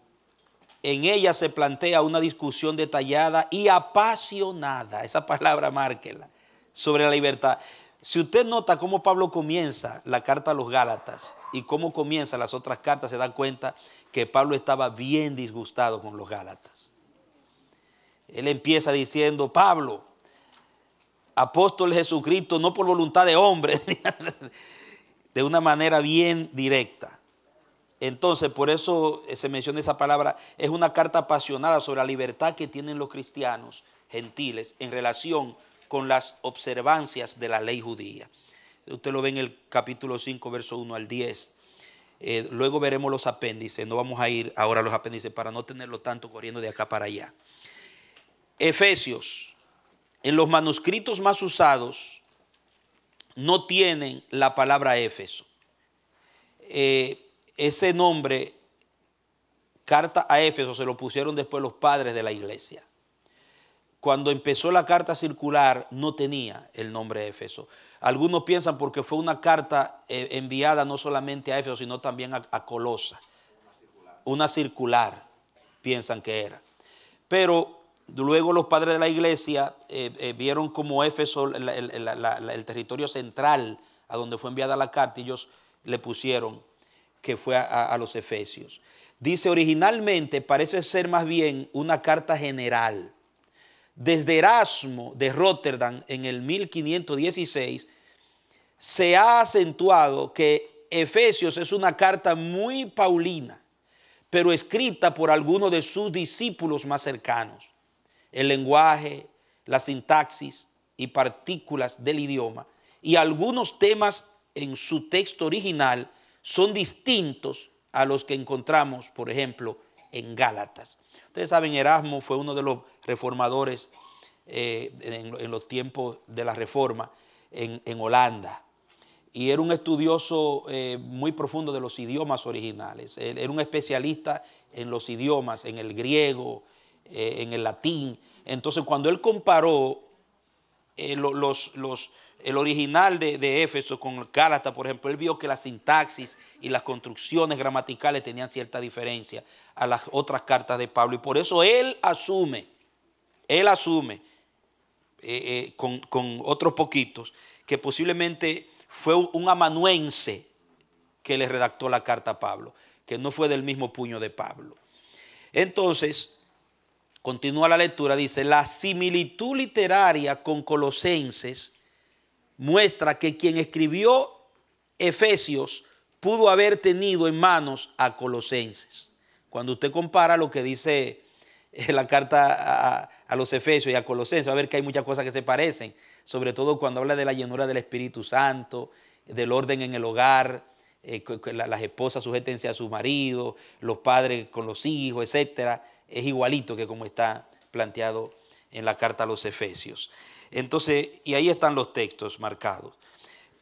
En ella se plantea una discusión detallada y apasionada, esa palabra márquela, sobre la libertad. Si usted nota cómo Pablo comienza la carta a los Gálatas y cómo comienza las otras cartas, se da cuenta que Pablo estaba bien disgustado con los Gálatas. Él empieza diciendo, Pablo, apóstol Jesucristo, no por voluntad de hombre, de una manera bien directa. Entonces, por eso se menciona esa palabra, es una carta apasionada sobre la libertad que tienen los cristianos gentiles en relación con las observancias de la ley judía. Usted lo ve en el capítulo 5, verso 1 al 10. Eh, luego veremos los apéndices, no vamos a ir ahora a los apéndices para no tenerlo tanto corriendo de acá para allá. Efesios, en los manuscritos más usados, no tienen la palabra Éfeso. Eh, ese nombre, carta a Éfeso, se lo pusieron después los padres de la iglesia. Cuando empezó la carta circular, no tenía el nombre Éfeso. Algunos piensan porque fue una carta eh, enviada no solamente a Éfeso, sino también a, Colosa. Una circular, piensan que era. Pero Luego los padres de la iglesia eh, eh, vieron como Éfeso el, territorio central a donde fue enviada la carta y ellos le pusieron que fue a, los Efesios. Dice, originalmente parece ser más bien una carta general. Desde Erasmo de Rotterdam en el 1516 se ha acentuado que Efesios es una carta muy paulina, pero escrita por algunos de sus discípulos más cercanos el lenguaje, la sintaxis y partículas del idioma, y algunos temas en su texto original son distintos a los que encontramos, por ejemplo, en Gálatas. Ustedes saben, Erasmo fue uno de los reformadores eh, en, los tiempos de la Reforma en, Holanda. Y era un estudioso eh, muy profundo de los idiomas originales. era un especialista en los idiomas, en el griego, eh, en el latín. Entonces, cuando él comparó eh, el original de, Éfeso con Gálatas, por ejemplo, él vio que la sintaxis y las construcciones gramaticales tenían cierta diferencia a las otras cartas de Pablo. Y por eso él asume, él asume eh, con, con otros poquitos, que posiblemente fue un amanuense que le redactó la carta a Pablo, que no fue del mismo puño de Pablo. Entonces, Continúa la lectura, dice, la similitud literaria con Colosenses muestra que quien escribió Efesios pudo haber tenido en manos a Colosenses. Cuando usted compara lo que dice eh, la carta a, los Efesios y a Colosenses, va a ver que hay muchas cosas que se parecen, sobre todo cuando habla de la llenura del Espíritu Santo, del orden en el hogar, eh, las esposas sujétense a su marido, los padres con los hijos, etcétera es igualito que como está planteado en la carta a los Efesios. Entonces, y ahí están los textos marcados.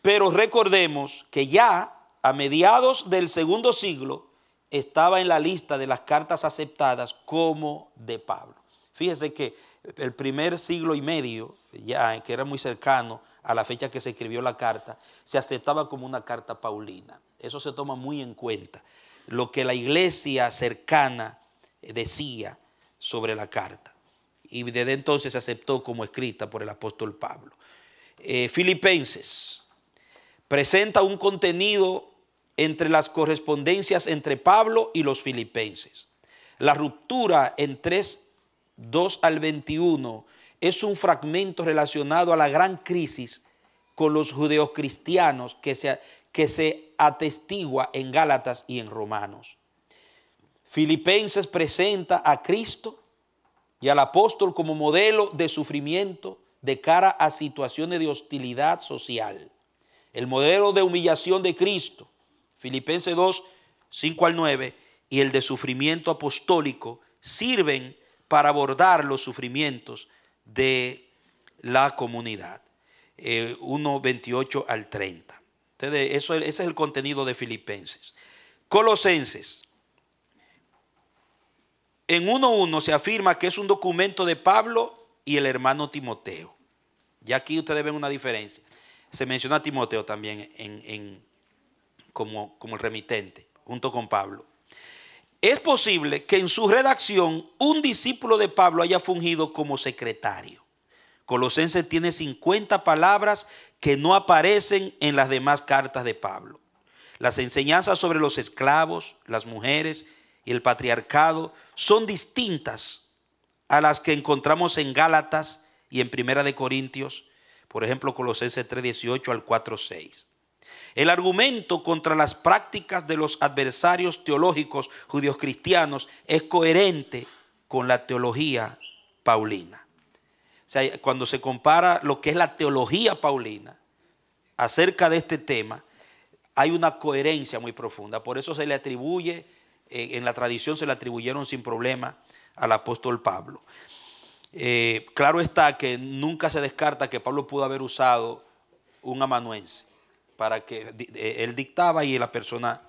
Pero recordemos que ya a mediados del segundo siglo estaba en la lista de las cartas aceptadas como de Pablo. Fíjese que el primer siglo y medio, ya que era muy cercano a la fecha que se escribió la carta, se aceptaba como una carta paulina. Eso se toma muy en cuenta. Lo que la iglesia cercana decía sobre la carta. Y desde entonces se aceptó como escrita por el apóstol Pablo. Eh, Filipenses presenta un contenido entre las correspondencias entre Pablo y los filipenses. La ruptura en 3, 2 al 21 es un fragmento relacionado a la gran crisis con los judeos cristianos que se, que se atestigua en Gálatas y en Romanos. Filipenses presenta a Cristo y al apóstol como modelo de sufrimiento de cara a situaciones de hostilidad social. El modelo de humillación de Cristo, Filipenses 2, 5 al 9, y el de sufrimiento apostólico sirven para abordar los sufrimientos de la comunidad. 1, eh, 28 al 30. Entonces, eso, ese es el contenido de Filipenses. Colosenses en 1.1 se afirma que es un documento de Pablo y el hermano Timoteo. Ya aquí ustedes ven una diferencia. Se menciona a Timoteo también como, como el remitente, junto con Pablo. Es posible que en su redacción un discípulo de Pablo haya fungido como secretario. Colosenses tiene 50 palabras que no aparecen en las demás cartas de Pablo. Las enseñanzas sobre los esclavos, las mujeres y el patriarcado son distintas a las que encontramos en Gálatas y en Primera de Corintios, por ejemplo, Colosenses 3:18 al 4:6. El argumento contra las prácticas de los adversarios teológicos judíos cristianos es coherente con la teología paulina. O sea, cuando se compara lo que es la teología paulina acerca de este tema, hay una coherencia muy profunda. Por eso se le atribuye, en la tradición se le atribuyeron sin problema al apóstol Pablo. Eh, claro está que nunca se descarta que Pablo pudo haber usado un amanuense para que eh, él dictaba y la persona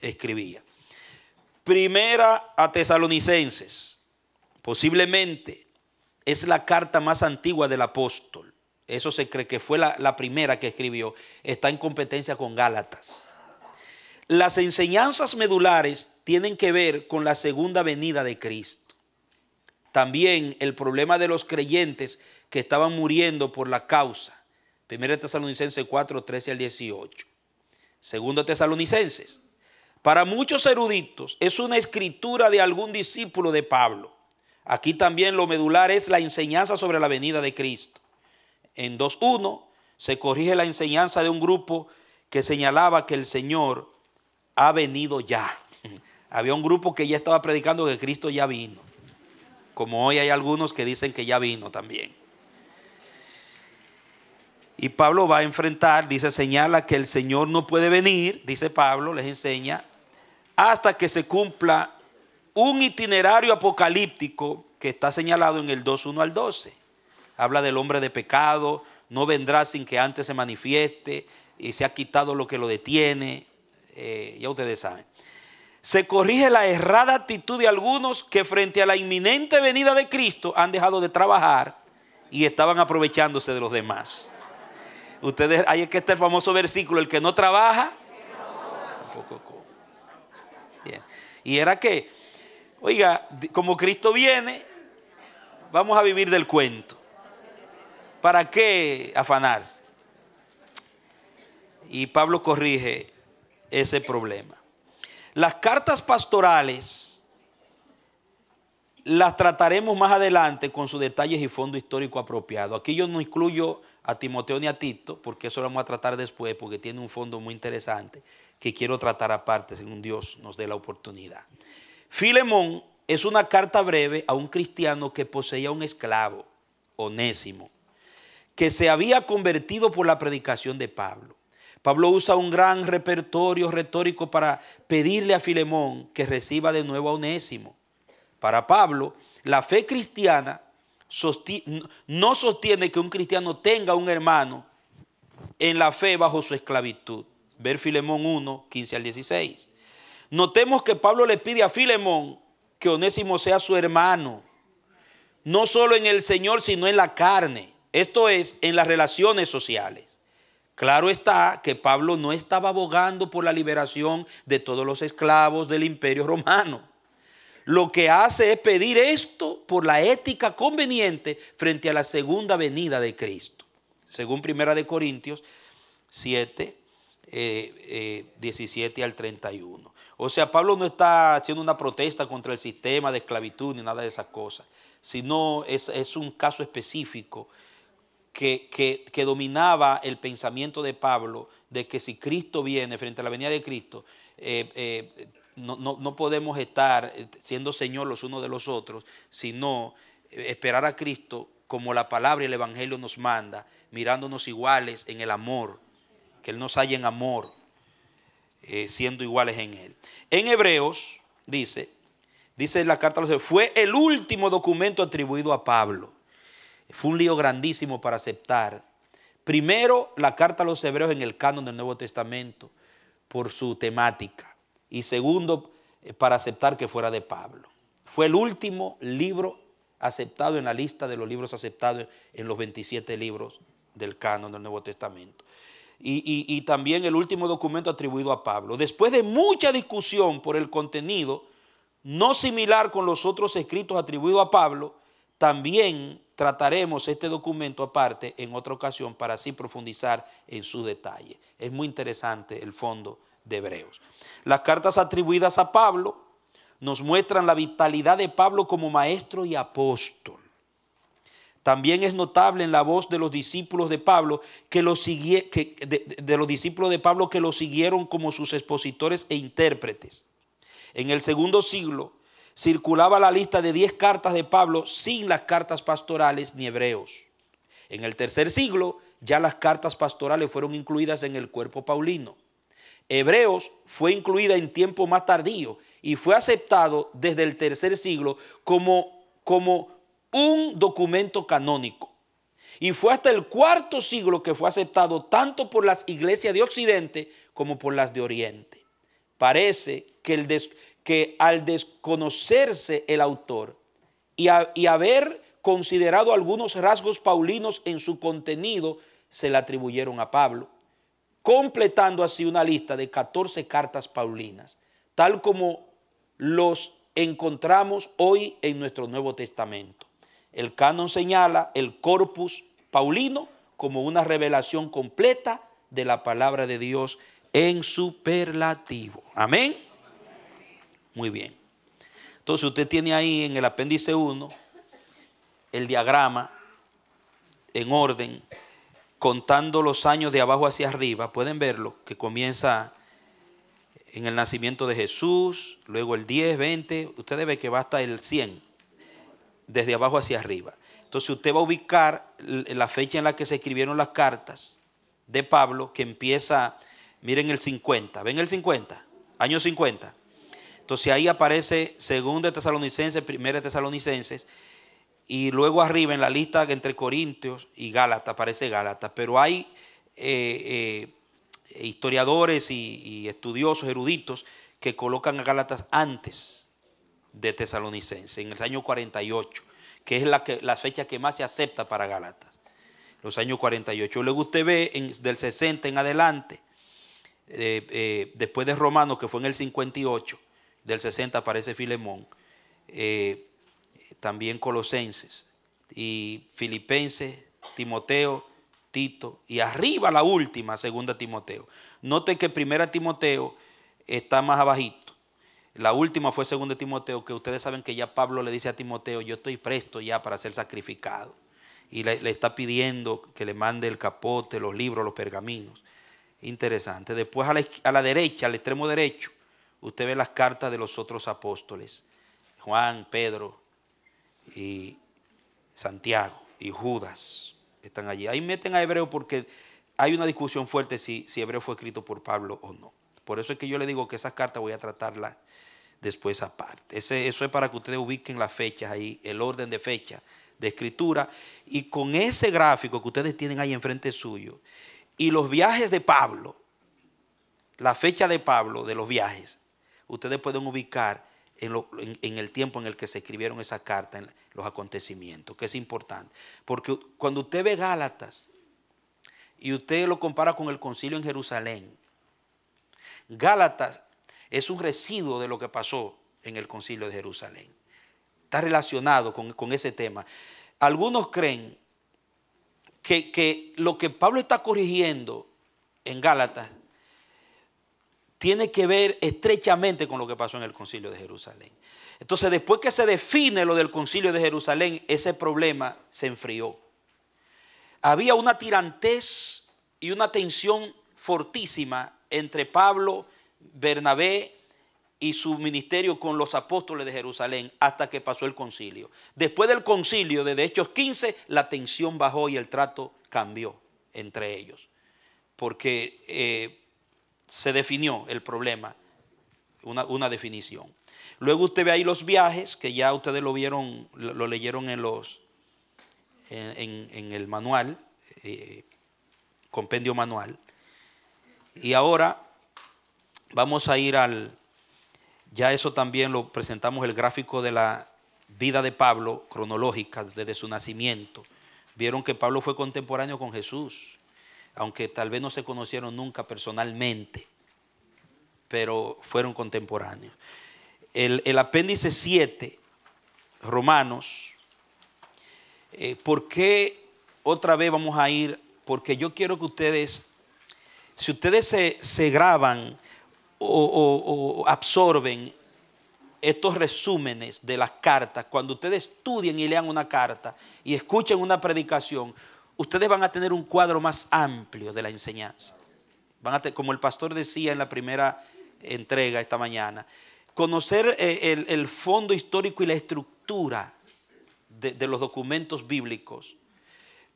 escribía. Primera a Tesalonicenses, posiblemente es la carta más antigua del apóstol. Eso se cree que fue la primera que escribió. Está en competencia con Gálatas. Las enseñanzas medulares tienen que ver con la segunda venida de Cristo. También el problema de los creyentes que estaban muriendo por la causa 1 Tesalonicenses 4, 13 al 18. Segundo Tesalonicenses. Para muchos eruditos es una escritura de algún discípulo de Pablo. Aquí también lo medular es la enseñanza sobre la venida de Cristo. En 2.1 se corrige la enseñanza de un grupo que señalaba que el Señor ha venido ya. Había un grupo que ya estaba predicando que Cristo ya vino. Como hoy hay algunos que dicen que ya vino también. Y Pablo va a enfrentar, dice, señala que el Señor no puede venir, dice Pablo, les enseña, hasta que se cumpla un itinerario apocalíptico que está señalado en el 2.1 al 12. Habla del hombre de pecado, no vendrá sin que antes se manifieste y se ha quitado lo que lo detiene, eh, ya ustedes saben. Se corrige la errada actitud de algunos que frente a la inminente venida de Cristo han dejado de trabajar y estaban aprovechándose de los demás. Ustedes, ahí es que está el famoso versículo, el que no trabaja, Bien. Y era que, oiga, como Cristo viene, vamos a vivir del cuento. ¿Para qué afanarse? Y Pablo corrige ese problema. Las cartas pastorales las trataremos más adelante con sus detalles y fondo histórico apropiado. Aquí yo no incluyo a Timoteo ni a Tito, porque eso lo vamos a tratar después, porque tiene un fondo muy interesante que quiero tratar aparte, según Dios nos dé la oportunidad. Filemón es una carta breve a un cristiano que poseía un esclavo, onésimo, que se había convertido por la predicación de Pablo. Pablo usa un gran repertorio retórico para pedirle a Filemón que reciba de nuevo a Onésimo. Para Pablo, la fe cristiana no sostiene que un cristiano tenga un hermano en la fe bajo su esclavitud. Ver Filemón 1, 15 al 16. Notemos que Pablo le pide a Filemón que Onésimo sea su hermano, no solo en el Señor, sino en la carne, esto es, en las relaciones sociales. Claro está que Pablo no estaba abogando por la liberación de todos los esclavos del imperio romano lo que hace es pedir esto por la ética conveniente frente a la segunda venida de Cristo. Según Primera de Corintios 7, 17 eh, eh, al 31. O sea, Pablo no está haciendo una protesta contra el sistema de esclavitud ni nada de esas cosas, sino es, un caso específico que, que, dominaba el pensamiento de Pablo de que si Cristo viene frente a la venida de Cristo, eh, no, podemos estar eh, siendo Señor los unos de los otros, sino eh, esperar a Cristo como la palabra y el Evangelio nos manda, mirándonos iguales en el amor, que Él nos haya en amor, eh, siendo iguales en Él. En Hebreos dice, dice la carta a los Hebreos, fue el último documento atribuido a Pablo. Fue un lío grandísimo para aceptar. Primero, la carta a los Hebreos en el canon del Nuevo Testamento, por su temática y segundo, eh, para aceptar que fuera de Pablo. Fue el último libro aceptado en la lista de los libros aceptados en los 27 libros del canon del Nuevo Testamento. Y, también el último documento atribuido a Pablo. Después de mucha discusión por el contenido, no similar con los otros escritos atribuidos a Pablo, también trataremos este documento aparte en otra ocasión para así profundizar en su detalle. Es muy interesante el fondo de Hebreos. Las cartas atribuidas a Pablo nos muestran la vitalidad de Pablo como maestro y apóstol. También es notable en la voz de los discípulos de Pablo que, los de, los discípulos de Pablo que lo siguieron como sus expositores e intérpretes. En el segundo siglo circulaba la lista de diez cartas de Pablo sin las cartas pastorales ni hebreos. En el tercer siglo ya las cartas pastorales fueron incluidas en el cuerpo paulino. Hebreos fue incluida en tiempo más tardío y fue aceptado desde el tercer siglo como, como un documento canónico. Y fue hasta el cuarto siglo que fue aceptado tanto por las iglesias de Occidente como por las de Oriente. Parece que, el que al desconocerse el autor y, haber considerado algunos rasgos paulinos en su contenido, se le atribuyeron a Pablo, completando así una lista de 14 cartas paulinas, tal como los encontramos hoy en nuestro Nuevo Testamento. El canon señala el corpus paulino como una revelación completa de la palabra de Dios en superlativo. Amén. Muy bien. Entonces usted tiene ahí en el apéndice 1 el diagrama en orden, contando los años de abajo hacia arriba. Pueden verlo, que comienza en el nacimiento de Jesús, luego el 10, 20, usted ve que va hasta el 100 desde abajo hacia arriba. Entonces usted va a ubicar la fecha en la que se escribieron las cartas de Pablo, que empieza, miren el 50, ¿ven el 50? Año 50. Entonces ahí aparece segundo de Tesalonicenses, primera de Tesalonicenses, y luego arriba en la lista entre Corintios y Gálatas aparece Gálatas, pero hay eh, eh, historiadores y, y estudiosos, eruditos, que colocan a Gálatas antes de Tesalonicense, en el año 48, que es la, fecha que más se acepta para Gálatas, los años 48. Luego usted ve en, del 60 en adelante, eh, después de Romanos, que fue en el 58, del 60 aparece Filemón, eh, también Colosenses, y Filipenses, Timoteo, Tito, y arriba la última, segunda Timoteo. Note que primera Timoteo está más abajito la última fue según de Timoteo, que ustedes saben que ya Pablo le dice a Timoteo, yo estoy presto ya para ser sacrificado. Y le, está pidiendo que le mande el capote, los libros, los pergaminos. Interesante. Después a la, a la derecha, al extremo derecho, usted ve las cartas de los otros apóstoles. Juan, Pedro y Santiago y Judas están allí. Ahí meten a Hebreo porque hay una discusión fuerte si, si Hebreo fue escrito por Pablo o no. Por eso es que yo le digo que esa carta voy a tratarla después aparte. Eso es para que ustedes ubiquen las fechas ahí, el orden de fecha de escritura. Y con ese gráfico que ustedes tienen ahí enfrente suyo, y los viajes de Pablo, la fecha de Pablo de los viajes, ustedes pueden ubicar en, el tiempo en el que se escribieron esa carta, en los acontecimientos, que es importante. Porque cuando usted ve Gálatas y usted lo compara con el concilio en Jerusalén, Gálatas es un residuo de lo que pasó en el concilio de Jerusalén. Está relacionado con, ese tema. Algunos creen que, que, lo que Pablo está corrigiendo en Gálatas tiene que ver estrechamente con lo que pasó en el concilio de Jerusalén. Entonces, después que se define lo del concilio de Jerusalén, ese problema se enfrió. Había una tirantez y una tensión fortísima entre Pablo, Bernabé y su ministerio con los apóstoles de Jerusalén hasta que pasó el concilio. Después del concilio de Hechos 15, la tensión bajó y el trato cambió entre ellos, porque eh, se definió el problema, una, definición. Luego usted ve ahí los viajes, que ya ustedes lo vieron, lo, leyeron en los en, el manual, eh, compendio manual. Y ahora vamos a ir al, ya eso también lo presentamos el gráfico de la vida de Pablo cronológica desde su nacimiento, vieron que Pablo fue contemporáneo con Jesús, aunque tal vez no se conocieron nunca personalmente, pero fueron contemporáneos. El, apéndice 7, Romanos, eh, ¿por qué otra vez vamos a ir? Porque yo quiero que ustedes, si ustedes se, graban o absorben estos resúmenes de las cartas, cuando ustedes estudien y lean una carta y escuchen una predicación, ustedes van a tener un cuadro más amplio de la enseñanza. Van a como el pastor decía en la primera entrega esta mañana, conocer eh, el, fondo histórico y la estructura de los documentos bíblicos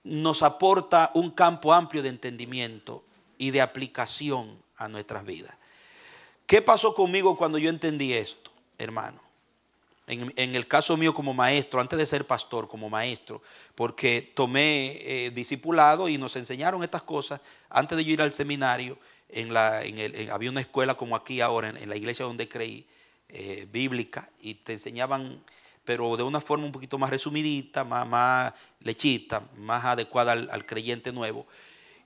nos aporta un campo amplio de entendimiento y de aplicación a nuestras vidas. ¿Qué pasó conmigo cuando yo entendí esto? hermano. En, el caso mío como maestro, antes de ser pastor, como maestro, porque tomé eh, discipulado y nos enseñaron estas cosas antes de yo ir al seminario. Había una escuela como aquí ahora, en, la iglesia donde creí, eh, bíblica, y te enseñaban, pero de una forma un poquito más resumidita, más, más lechita, más adecuada al, al creyente nuevo.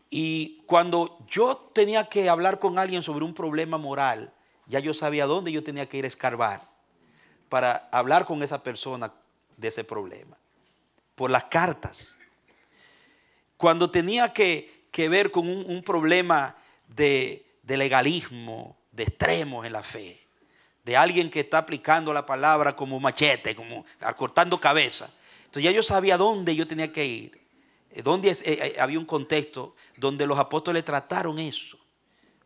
Y cuando yo tenía que hablar con alguien sobre un problema moral, ya yo sabía dónde yo tenía que ir a escarbar para hablar con esa persona de ese problema. Por las cartas. Cuando tenía que, ver con un, problema de, de legalismo, de extremos en la fe, de alguien que está aplicando la palabra como machete, como acortando cabeza. Entonces ya yo sabía dónde yo tenía que ir. Eh, Donde eh, eh, había un contexto donde los apóstoles trataron eso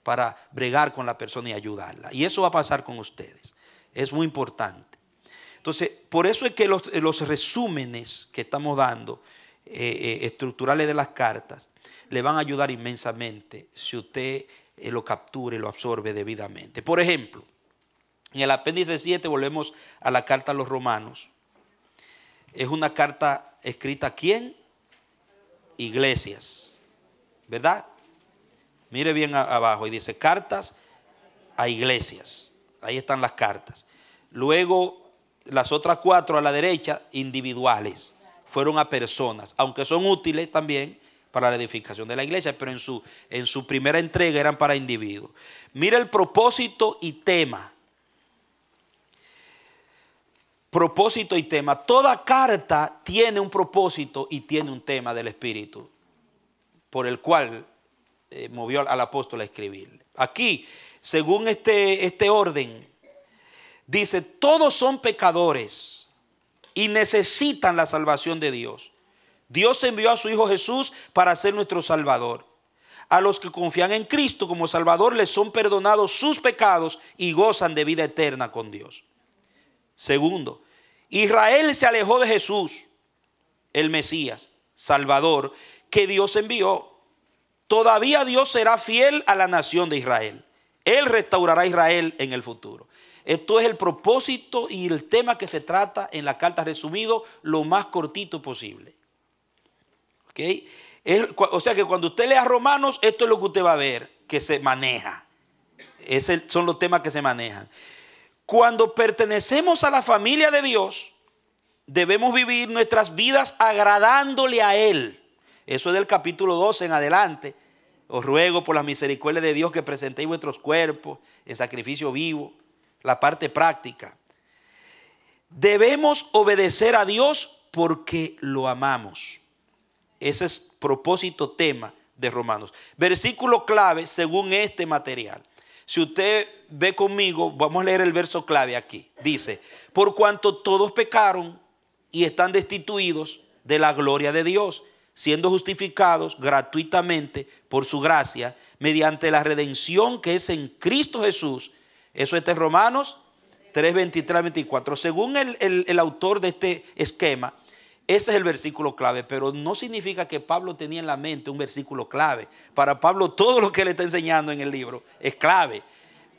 para bregar con la persona y ayudarla. Y eso va a pasar con ustedes. Es muy importante. Entonces, por eso es que los, resúmenes que estamos dando, eh, eh, estructurales de las cartas, le van a ayudar inmensamente si usted eh, lo captura y lo absorbe debidamente. Por ejemplo, en el apéndice 7 volvemos a la carta a los romanos. Es una carta escrita a quién? Iglesias. ¿Verdad? Mire bien abajo y dice cartas a iglesias. Ahí están las cartas. Luego las otras cuatro a la derecha, individuales. Fueron a personas, aunque son útiles también para la edificación de la iglesia, pero en su, en su primera entrega eran para individuos. Mira el propósito y tema. Propósito y tema. Toda carta tiene un propósito y tiene un tema del Espíritu, por el cual eh, movió al apóstol a escribir. Aquí, según este, este orden, dice, todos son pecadores y necesitan la salvación de Dios. Dios envió a su Hijo Jesús para ser nuestro Salvador. A los que confían en Cristo como Salvador les son perdonados sus pecados y gozan de vida eterna con Dios. Segundo, Israel se alejó de Jesús, el Mesías, Salvador, que Dios envió todavía Dios será fiel a la nación de Israel. Él restaurará a Israel en el futuro. Esto es el propósito y el tema que se trata en la carta resumido lo más cortito posible. o sea que cuando usted lea Romanos, esto es lo que usted va a ver, que se maneja. Esos son los temas que se manejan. Cuando pertenecemos a la familia de Dios, debemos vivir nuestras vidas agradándole a Él. Eso es del capítulo 12 en adelante. Os ruego por la misericordia de Dios que presentéis vuestros cuerpos en sacrificio vivo, la parte práctica. Debemos obedecer a Dios porque lo amamos. Ese es propósito tema de Romanos. Versículo clave según este material. Si usted ve conmigo, vamos a leer el verso clave aquí. Dice, por cuanto todos pecaron y están destituidos de la gloria de Dios siendo justificados gratuitamente por su gracia, mediante la redención que es en Cristo Jesús. Eso está en Romanos 3, 23, 24. Según el, autor de este esquema, ese es el versículo clave, pero no significa que Pablo tenía en la mente un versículo clave. Para Pablo todo lo que le está enseñando en el libro es clave.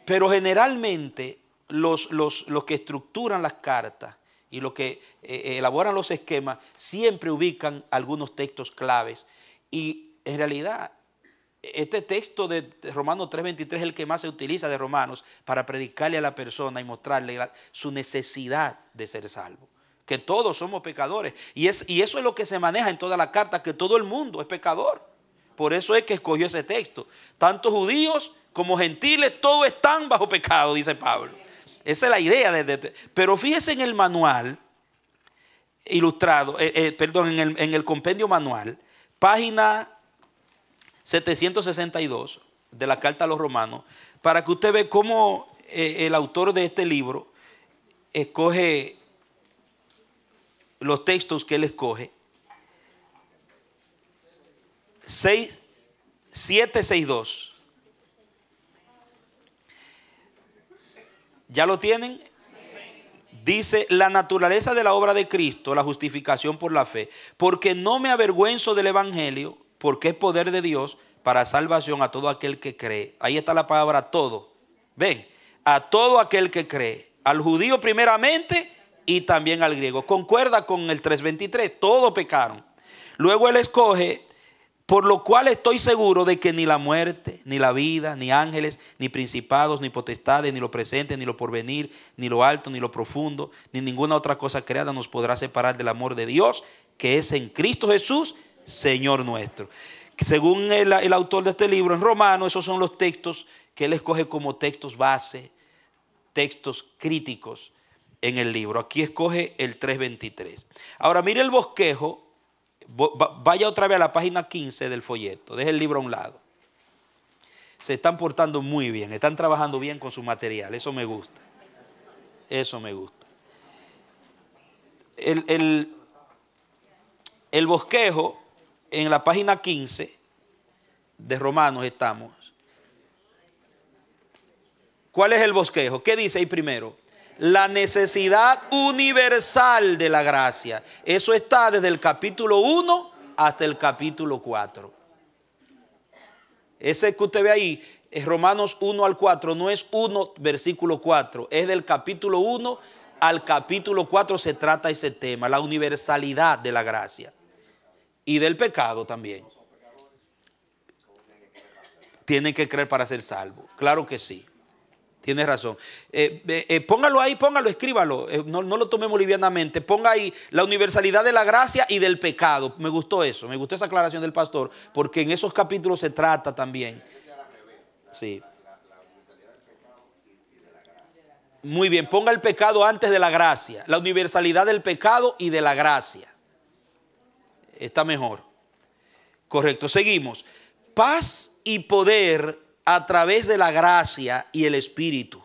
Pero generalmente los, los, los que estructuran las cartas y los que eh, eh, elaboran los esquemas siempre ubican algunos textos claves. Y en realidad, este texto de Romanos 3:23 es el que más se utiliza de Romanos para predicarle a la persona y mostrarle su necesidad de ser salvo. que todos somos pecadores. Y, es, y eso es lo que se maneja en toda la carta, que todo el mundo es pecador. Por eso es que escogió ese texto. Tanto judíos como gentiles, todos están bajo pecado, dice Pablo. Esa es la idea. De, pero fíjese en el manual ilustrado, eh, eh, perdón, en el, en el compendio manual, página 762 de la carta a los romanos, para que usted vea cómo eh, el autor de este libro escoge los textos que él escoge. 6, 762. ¿Ya lo tienen? Dice, la naturaleza de la obra de Cristo, la justificación por la fe, porque no me avergüenzo del Evangelio, porque es poder de Dios para salvación a todo aquel que cree. Ahí está la palabra todo. Ven, a todo aquel que cree, al judío primeramente y también al griego. Concuerda con el 323, todos pecaron. Luego él escoge por lo cual estoy seguro de que ni la muerte, ni la vida, ni ángeles, ni principados, ni potestades, ni lo presente, ni lo porvenir, ni lo alto, ni lo profundo, ni ninguna otra cosa creada nos podrá separar del amor de Dios, que es en Cristo Jesús, Señor nuestro. Según el, el autor de este libro, en Romano, esos son los textos que él escoge como textos base, textos críticos en el libro. Aquí escoge el 323. Ahora mire el bosquejo Vaya otra vez a la página 15 del folleto. Deje el libro a un lado. Se están portando muy bien. Están trabajando bien con su material. Eso me gusta. Eso me gusta. El, el bosquejo en la página 15 de Romanos estamos. ¿Cuál es el bosquejo? ¿Qué dice ahí primero? la necesidad universal de la gracia. Eso está desde el capítulo 1 hasta el capítulo 4. Ese que usted ve ahí, es Romanos 1 al 4, no es 1 versículo 4, es del capítulo 1 al capítulo 4 se trata ese tema, la universalidad de la gracia y del pecado también. Tienen que creer para ser salvo, claro que sí. Tienes razón. Eh, eh, eh, póngalo ahí, póngalo, escríbalo. No, no, lo tomemos livianamente. Ponga ahí la universalidad de la gracia y del pecado. Me gustó eso, me gustó esa aclaración del pastor, porque en esos capítulos se trata también. Sí. Muy bien, ponga el pecado antes de la gracia. La universalidad del pecado y de la gracia. Está mejor. Correcto, seguimos. Paz y poder a través de la gracia y el Espíritu.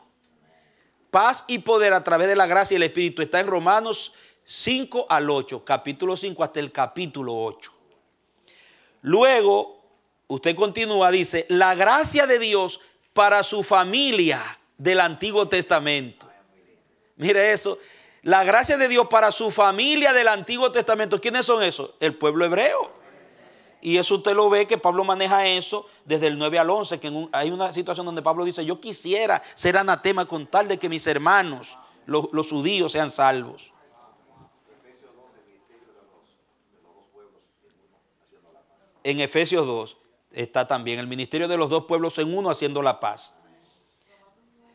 Paz y poder a través de la gracia y el Espíritu está en Romanos 5 al 8, capítulo 5 hasta el capítulo 8. Luego, usted continúa, dice, la gracia de Dios para su familia del Antiguo Testamento. Mire eso, la gracia de Dios para su familia del Antiguo Testamento. ¿Quiénes son esos? El pueblo hebreo. Y eso usted lo ve que Pablo maneja eso desde el 9 al 11, que hay una situación donde Pablo dice, yo quisiera ser anatema con tal de que mis hermanos, los, los judíos, sean salvos. En Efesios 2 está también el ministerio de los dos pueblos en uno haciendo la paz.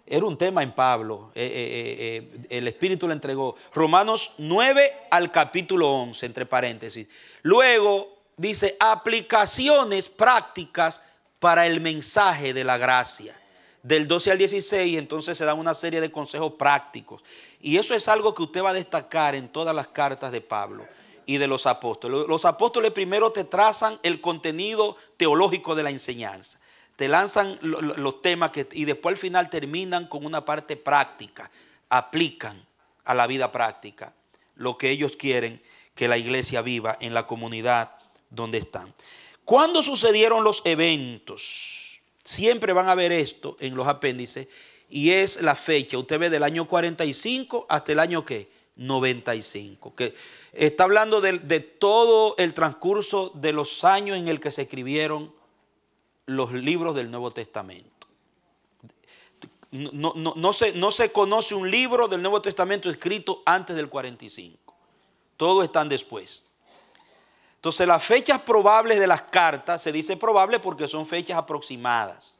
Era un tema en Pablo, eh, eh, eh, el Espíritu le entregó. Romanos 9 al capítulo 11, entre paréntesis. Luego dice aplicaciones prácticas para el mensaje de la gracia. Del 12 al 16 entonces se dan una serie de consejos prácticos. Y eso es algo que usted va a destacar en todas las cartas de Pablo y de los apóstoles. Los apóstoles primero te trazan el contenido teológico de la enseñanza. Te lanzan los temas que, y después al final terminan con una parte práctica. Aplican a la vida práctica lo que ellos quieren que la iglesia viva en la comunidad donde están. ¿Cuándo sucedieron los eventos? Siempre van a ver esto en los apéndices y es la fecha. Usted ve del año 45 hasta el año ¿qué? 95. Que está hablando de, todo el transcurso de los años en el que se escribieron los libros del Nuevo Testamento. No, no, se, no se conoce un libro del Nuevo Testamento escrito antes del 45. Todos están después. Entonces las fechas probables de las cartas, se dice probable porque son fechas aproximadas.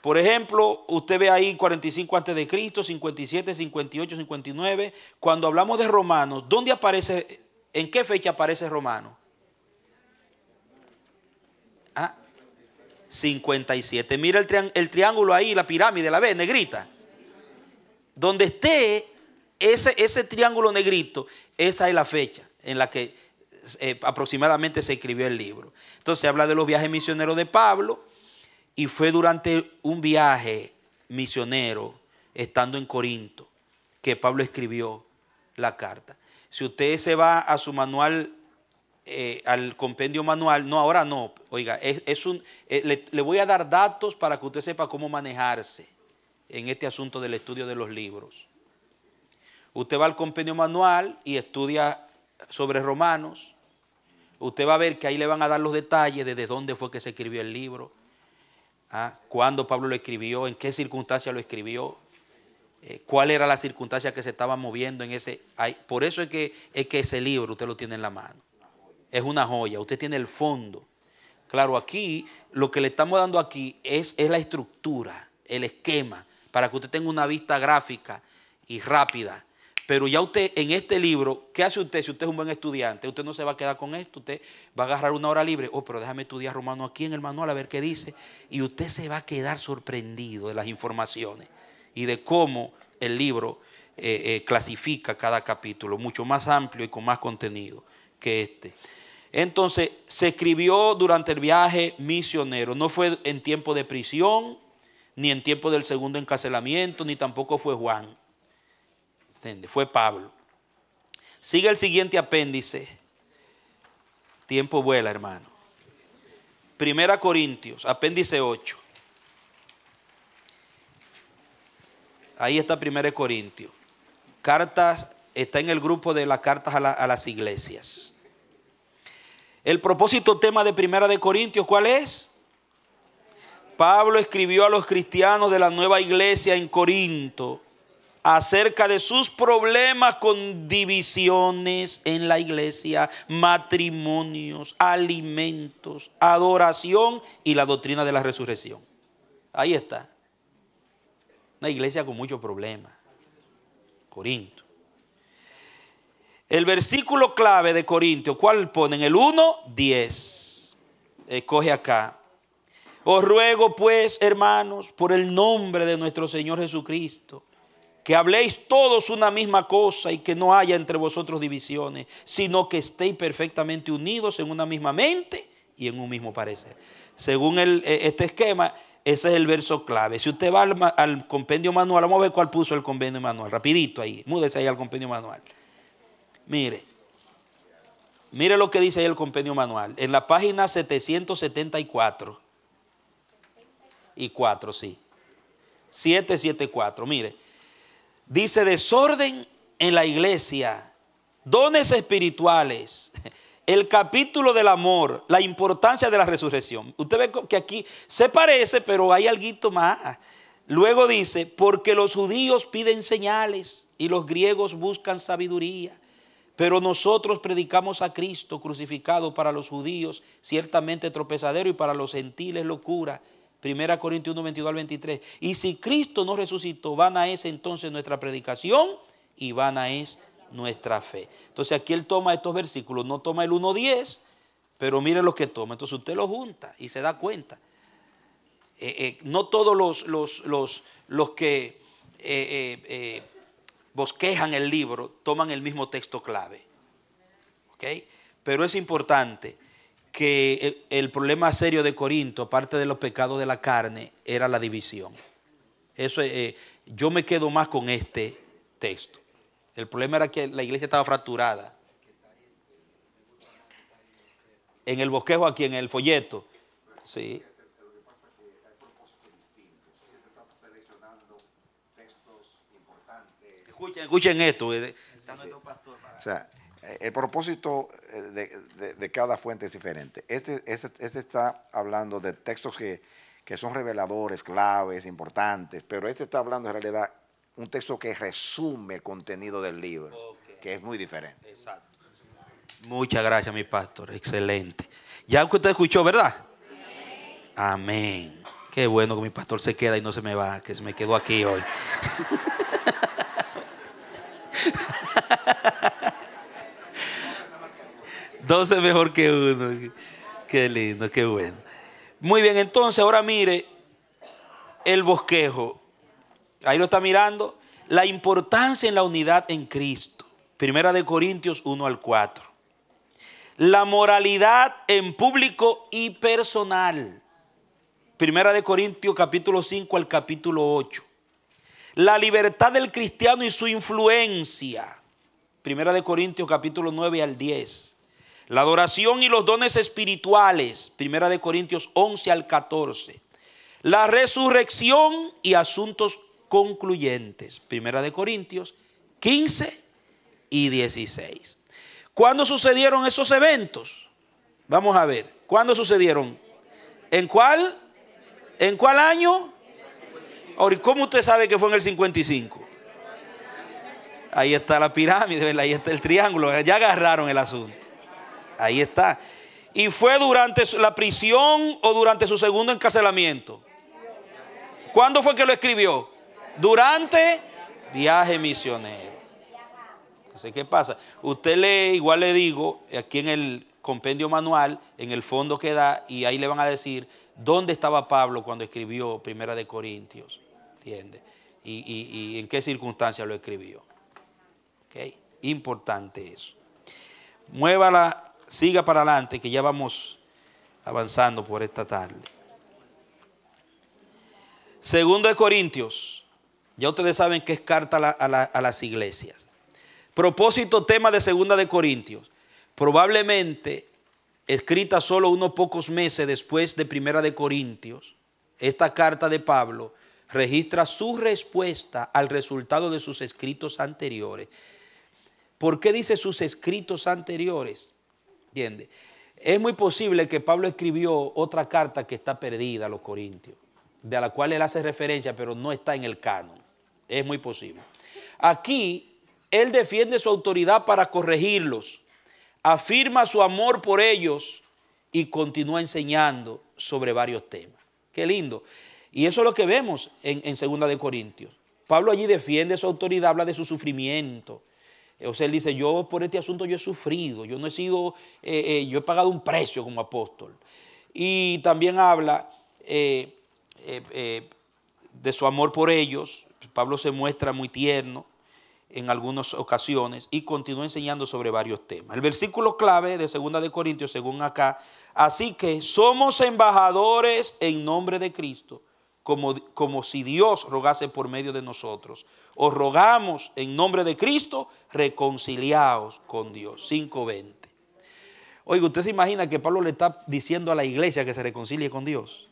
Por ejemplo, usted ve ahí 45 antes de Cristo, 57, 58, 59. Cuando hablamos de Romanos, ¿dónde aparece? ¿En qué fecha aparece Romano? 57. Mira el, el triángulo ahí, la pirámide, la ve, negrita. Donde esté ese, ese triángulo negrito, esa es la fecha en la que eh, aproximadamente se escribió el libro. Entonces habla de los viajes misioneros de Pablo y fue durante un viaje misionero, estando en Corinto, que Pablo escribió la carta. Si usted se va a su manual, eh, al compendio manual, no, ahora no, oiga, es, un, eh, le, le voy a dar datos para que usted sepa cómo manejarse en este asunto del estudio de los libros. Usted va al compendio manual y estudia sobre Romanos. Usted va a ver que ahí le van a dar los detalles de desde dónde fue que se escribió el libro, ¿ah? cuándo Pablo lo escribió, en qué circunstancia lo escribió, eh, cuál era la circunstancia que se estaba moviendo en ese. por eso es que, es que ese libro usted lo tiene en la mano. Es una joya, usted tiene el fondo. Claro, aquí lo que le estamos dando aquí es, es la estructura, el esquema, para que usted tenga una vista gráfica y rápida pero ya usted en este libro, ¿qué hace usted si usted es un buen estudiante? Usted no se va a quedar con esto, usted va a agarrar una hora libre. Oh, pero déjame estudiar romano aquí en el manual a ver qué dice. Y usted se va a quedar sorprendido de las informaciones y de cómo el libro eh, eh, clasifica cada capítulo, mucho más amplio y con más contenido que este. Entonces, se escribió durante el viaje misionero. No fue en tiempo de prisión, ni en tiempo del segundo encarcelamiento, ni tampoco fue Juan fue Pablo. Sigue el siguiente apéndice. Tiempo vuela, hermano. Primera Corintios, apéndice 8. Ahí está Primera Corintios. Cartas, está en el grupo de las cartas a, las iglesias. El propósito tema de Primera de Corintios, ¿cuál es? Pablo escribió a los cristianos de la nueva iglesia en Corinto acerca de sus problemas con divisiones en la iglesia, matrimonios, alimentos, adoración y la doctrina de la resurrección. Ahí está. Una iglesia con muchos problemas. Corinto. El versículo clave de Corinto, ¿cuál ponen? El 1, 10. Escoge acá. Os ruego pues, hermanos, por el nombre de nuestro Señor Jesucristo que habléis todos una misma cosa y que no haya entre vosotros divisiones, sino que estéis perfectamente unidos en una misma mente y en un mismo parecer. Según e, este esquema, ese es el verso clave. Si usted va al, compendio manual, vamos a ver cuál puso el compendio manual, rapidito ahí, múdese ahí al compendio manual. Mire, mire lo que dice ahí el compendio manual. En la página 774 y 4, sí. 774, mire. Dice desorden en la iglesia, dones espirituales, el capítulo del amor, la importancia de la resurrección. Usted ve que aquí se parece, pero hay algo más. Luego dice, porque los judíos piden señales y los griegos buscan sabiduría. Pero nosotros predicamos a Cristo crucificado para los judíos, ciertamente tropezadero, y para los gentiles locura. Primera Corintios 1, 22 al 23. Y si Cristo no resucitó, vana es entonces nuestra predicación y vana es nuestra fe. Entonces aquí él toma estos versículos, no toma el 1.10, pero mire lo que toma. Entonces usted lo junta y se da cuenta. Eh, eh, no todos los, los, los, que eh, bosquejan el libro toman el mismo texto clave. ¿Okay? Pero es importante que el problema serio de Corinto, aparte de los pecados de la carne, era la división. Eso, eh, yo me quedo más con este texto. El problema era que la iglesia estaba fracturada. En el bosquejo aquí, en el folleto. Sí. Escuchen, escuchen esto. Eh, o sea, el propósito eh, de, cada fuente es diferente. Este, este, este está hablando de textos que, son reveladores, claves, importantes, pero este está hablando en realidad un texto que resume el contenido del libro, que es muy diferente. Exacto. Muchas gracias, mi pastor. Excelente. Ya que usted escuchó, ¿verdad? Amén. Qué bueno que mi pastor se queda y no se me va, que se me quedó aquí hoy. Doce mejor que uno. Qué lindo, qué bueno. Muy bien, entonces ahora mire el bosquejo. Ahí lo está mirando. La importancia en la unidad en Cristo. Primera de Corintios 1 al 4. La moralidad en público y personal. Primera de Corintios capítulo 5 al capítulo 8. La libertad del cristiano y su influencia. Primera de Corintios capítulo 9 al 10. La adoración y los dones espirituales. Primera de Corintios 11 al 14. La resurrección y asuntos concluyentes. Primera de Corintios 15 y 16. ¿Cuándo sucedieron esos eventos? Vamos a ver. ¿Cuándo sucedieron? ¿En cuál? ¿En cuál año? ¿cómo usted sabe que fue en el 55? Ahí está la pirámide, ahí está el triángulo. Ya agarraron el asunto. Ahí está. ¿Y fue durante la prisión o durante su segundo encarcelamiento? ¿Cuándo fue que lo escribió? Durante viaje misionero. Entonces, ¿qué pasa? Usted lee, igual le digo, aquí en el compendio manual, en el fondo que da, y ahí le van a decir dónde estaba Pablo cuando escribió Primera de Corintios. ¿Entiende? Y, en qué circunstancias lo escribió. Importante eso. Muévala, siga para adelante, que ya vamos avanzando por esta tarde. Segundo de Corintios. Ya ustedes saben que es carta a, las iglesias. Propósito, tema de Segunda de Corintios. Probablemente escrita solo unos pocos meses después de Primera de Corintios, esta carta de Pablo registra su respuesta al resultado de sus escritos anteriores. ¿Por qué dice sus escritos anteriores? ¿Entiende? Es muy posible que Pablo escribió otra carta que está perdida a los corintios, de la cual él hace referencia, pero no está en el canon. Es muy posible. Aquí él defiende su autoridad para corregirlos, afirma su amor por ellos y continúa enseñando sobre varios temas. Qué lindo. Y eso es lo que vemos en, en Segunda de Corintios. Pablo allí defiende su autoridad, habla de su sufrimiento. O sea, él dice, yo por este asunto yo he sufrido, yo no he sido, eh, eh, yo he pagado un precio como apóstol. Y también habla eh, de su amor por ellos. Pablo se muestra muy tierno en algunas ocasiones y continúa enseñando sobre varios temas. El versículo clave de 2 de Corintios, según acá, así que somos embajadores en nombre de Cristo, como, como si Dios rogase por medio de nosotros. Os rogamos en nombre de Cristo, reconciliaos con Dios. 5.20. Oiga, usted se imagina que Pablo le está diciendo a la iglesia que se reconcilie con Dios.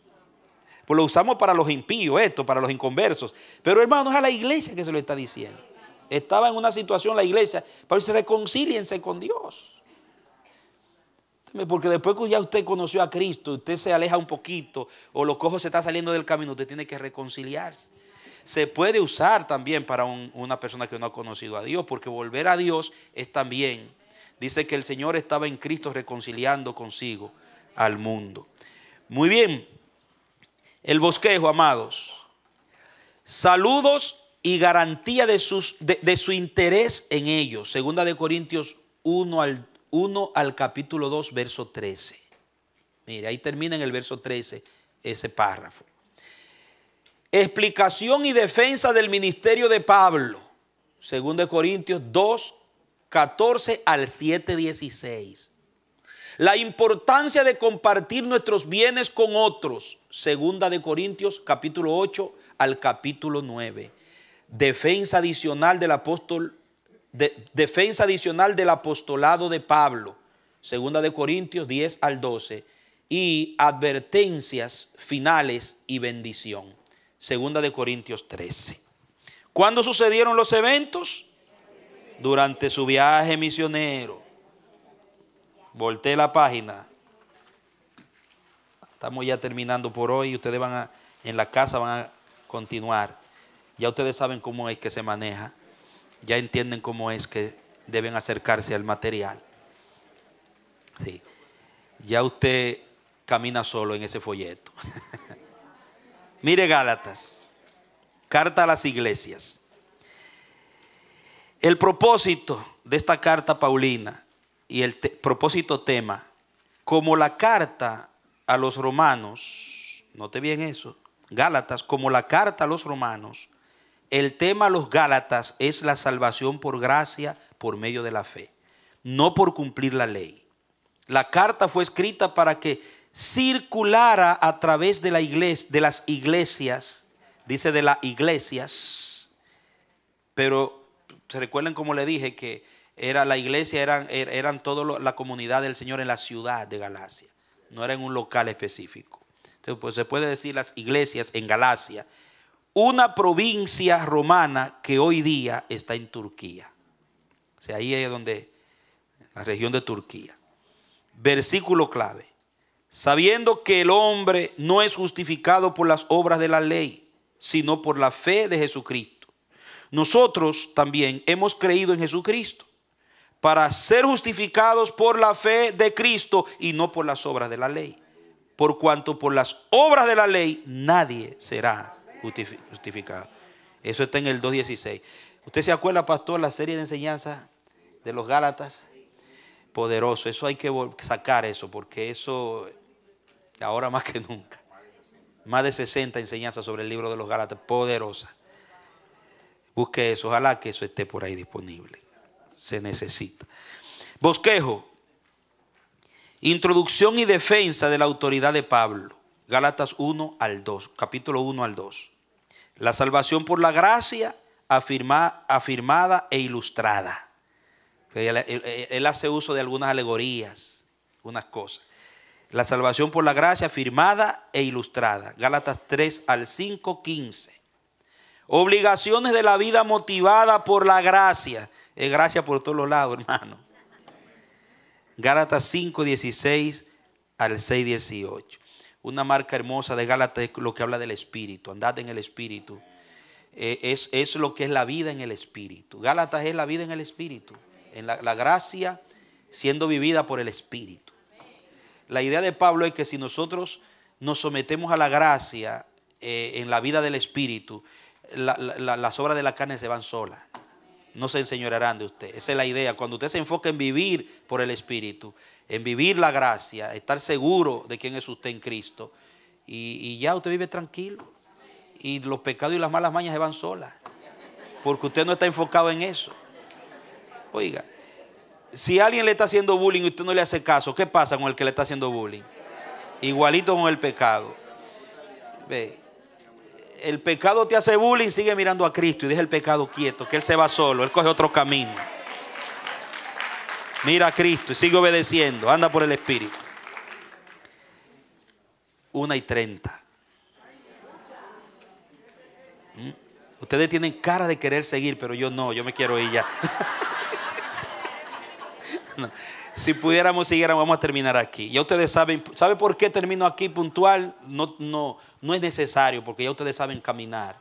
Pues lo usamos para los impíos, esto, para los inconversos. Pero hermano, es a la iglesia que se lo está diciendo estaba en una situación la iglesia, pero dice, reconcíliense con Dios. Porque después que ya usted conoció a Cristo, usted se aleja un poquito o los cojos se está saliendo del camino, usted tiene que reconciliarse. Se puede usar también para una persona que no ha conocido a Dios, porque volver a Dios es también, dice que el Señor estaba en Cristo reconciliando consigo al mundo. Muy bien, el bosquejo, amados. Saludos y garantía de, de, su interés en ellos. Segunda de Corintios 1 al, 1 al capítulo 2, verso 13. Mire, ahí termina en el verso 13 ese párrafo. Explicación y defensa del ministerio de Pablo. Segunda de Corintios 2, 14 al 7, 16. La importancia de compartir nuestros bienes con otros. Segunda de Corintios capítulo 8 al capítulo 9 defensa adicional del apóstol, defensa adicional del apostolado de Pablo, segunda de Corintios 10 al 12, y advertencias finales y bendición, segunda de Corintios 13. ¿Cuándo sucedieron los eventos? Durante su viaje misionero. Volté la página. Estamos ya terminando por hoy. Ustedes van a, en la casa van a continuar. Ya ustedes saben cómo es que se maneja. Ya entienden cómo es que deben acercarse al material. Sí. Ya usted camina solo en ese folleto. Mire Gálatas, carta a las iglesias. El propósito de esta carta paulina y el propósito tema, como la carta a los romanos, note bien eso, Gálatas, como la carta a los romanos, el tema a los Gálatas es la salvación por gracia por medio de la fe, no por cumplir la ley. La carta fue escrita para que circulara a través de las iglesias, dice de las iglesias, pero se recuerdan como le dije que era la iglesia, eran, er, eran toda la comunidad del Señor en la ciudad de Galacia, no era en un local específico. Entonces, pues se puede decir las iglesias en Galacia, una provincia romana que hoy día está en Turquía. O sea, ahí es donde, la región de Turquía. Versículo clave. Sabiendo que el hombre no es justificado por las obras de la ley, sino por la fe de Jesucristo. Nosotros también hemos creído en Jesucristo para ser justificados por la fe de Cristo y no por las obras de la ley. Por cuanto por las obras de la ley nadie será justificado. Eso está en el 2.16. ¿Usted se acuerda, pastor, la serie de enseñanza de los Gálatas? Poderoso. Eso hay que sacar eso, porque eso ahora más que nunca. Más de 60 enseñanzas sobre el libro de los Gálatas. Poderosa. Busque eso. Ojalá que eso esté por ahí disponible se necesita. Bosquejo. Introducción y defensa de la autoridad de Pablo. Gálatas 1 al 2, capítulo 1 al 2. La salvación por la gracia afirmada e ilustrada. Él, hace uso de algunas alegorías, unas cosas. La salvación por la gracia afirmada e ilustrada. Gálatas 3 al 5, 15. Obligaciones de la vida motivada por la gracia. Es gracia por todos los lados, hermano. Gálatas 5, 16 al 6, 18. Una marca hermosa de Gálatas es lo que habla del Espíritu. Andad en el Espíritu. Eh, es, es, lo que es la vida en el Espíritu. Gálatas es la vida en el Espíritu. En la, gracia siendo vivida por el Espíritu. La idea de Pablo es que si nosotros nos sometemos a la gracia eh, en la vida del Espíritu, las obras de la carne se van solas no se enseñorearán de usted. Esa es la idea. Cuando usted se enfoca en vivir por el Espíritu, en vivir la gracia, estar seguro de quién es usted en Cristo, y, ya usted vive tranquilo. Y los pecados y las malas mañas se van solas. Porque usted no está enfocado en eso. Oiga, si alguien le está haciendo bullying y usted no le hace caso, ¿qué pasa con el que le está haciendo bullying? Igualito con el pecado. Ve, el pecado te hace bullying, sigue mirando a Cristo y deja el pecado quieto, que Él se va solo, Él coge otro camino. Mira a Cristo y sigue obedeciendo, anda por el Espíritu. Una y treinta. ¿Mm? Ustedes tienen cara de querer seguir, pero yo no, yo me quiero ir ya. Si pudiéramos seguir, vamos a terminar aquí. Ya ustedes saben, ¿sabe por qué termino aquí puntual? No, no, no es necesario, porque ya ustedes saben caminar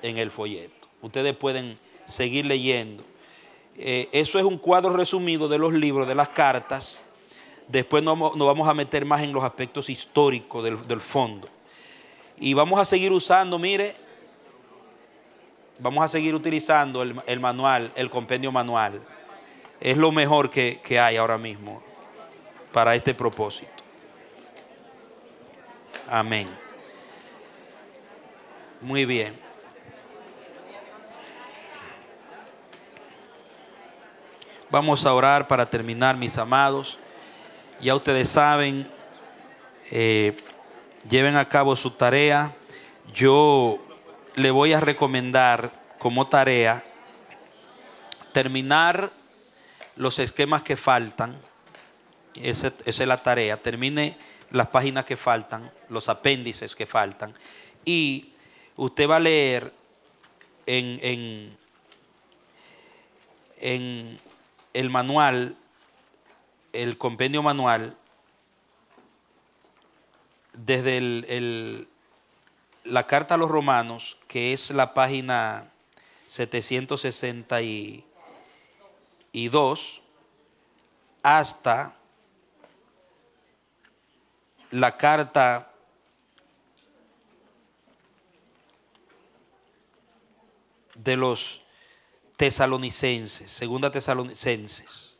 en el folleto. Ustedes pueden seguir leyendo. Eh, eso es un cuadro resumido de los libros, de las cartas. Después nos, vamos a meter más en los aspectos históricos del, fondo. Y vamos a seguir usando, mire, vamos a seguir utilizando el manual, el compendio manual es lo mejor que, hay ahora mismo para este propósito. Amén. Muy bien. Vamos a orar para terminar, mis amados. Ya ustedes saben, eh, lleven a cabo su tarea. Yo le voy a recomendar como tarea terminar los esquemas que faltan. Esa, es la tarea. Termine las páginas que faltan, los apéndices que faltan. Y usted va a leer en, en, en el manual, el compendio manual, desde el, la carta a los romanos, que es la página 760 y y 2 hasta la carta de los tesalonicenses, segunda tesalonicenses.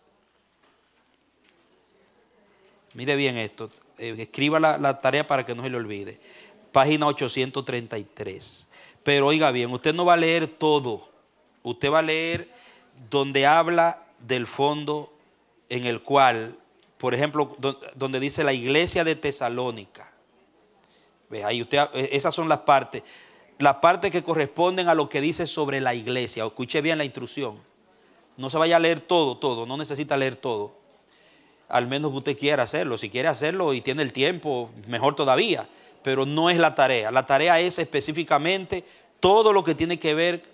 Mire bien esto, eh, escriba la, la tarea para que no se le olvide. Página 833. Pero oiga bien, usted no va a leer todo, usted va a leer donde habla del fondo en el cual, por ejemplo, donde dice la iglesia de Tesalónica. ¿Ve? Ahí usted, esas son las partes las partes que corresponden a lo que dice sobre la iglesia. Escuche bien la instrucción. No se vaya a leer todo, todo, no necesita leer todo. Al menos que usted quiera hacerlo. Si quiere hacerlo y tiene el tiempo, mejor todavía. Pero no es la tarea. La tarea es específicamente todo lo que tiene que ver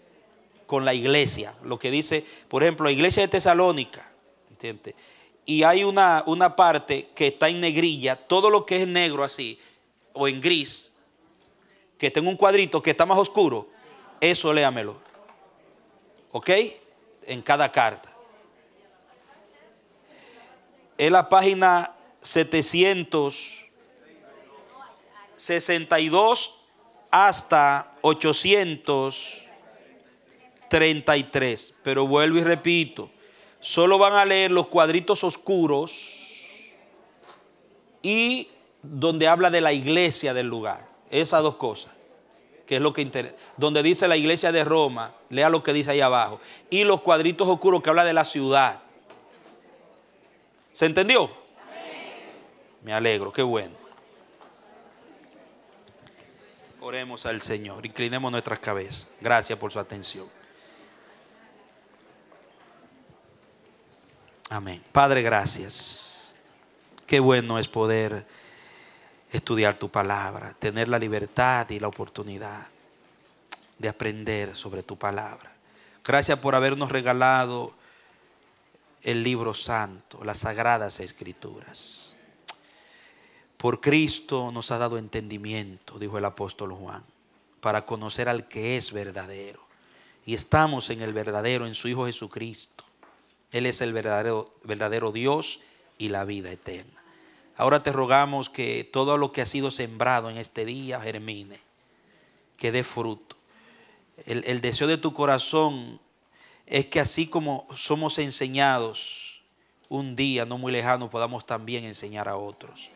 con la iglesia. Lo que dice, por ejemplo, la iglesia de Tesalónica. ¿entiende? Y hay una, una parte que está en negrilla. Todo lo que es negro así, o en gris, que tengo un cuadrito que está más oscuro, eso léamelo. ¿Ok? En cada carta. Es la página 762 hasta 833. Pero vuelvo y repito, solo van a leer los cuadritos oscuros y donde habla de la iglesia del lugar. Esas dos cosas, que es lo que interesa. Donde dice la iglesia de Roma, lea lo que dice ahí abajo. Y los cuadritos oscuros que habla de la ciudad. ¿Se entendió? Me alegro, qué bueno. Oremos al Señor, inclinemos nuestras cabezas. Gracias por su atención. Amén. Padre, gracias. Qué bueno es poder estudiar tu palabra, tener la libertad y la oportunidad de aprender sobre tu palabra. Gracias por habernos regalado el libro santo, las sagradas escrituras. Por Cristo nos ha dado entendimiento, dijo el apóstol Juan, para conocer al que es verdadero. Y estamos en el verdadero, en su Hijo Jesucristo. Él es el verdadero, Dios y la vida eterna. Ahora te rogamos que todo lo que ha sido sembrado en este día germine, que dé fruto. El, deseo de tu corazón es que así como somos enseñados, un día no muy lejano podamos también enseñar a otros.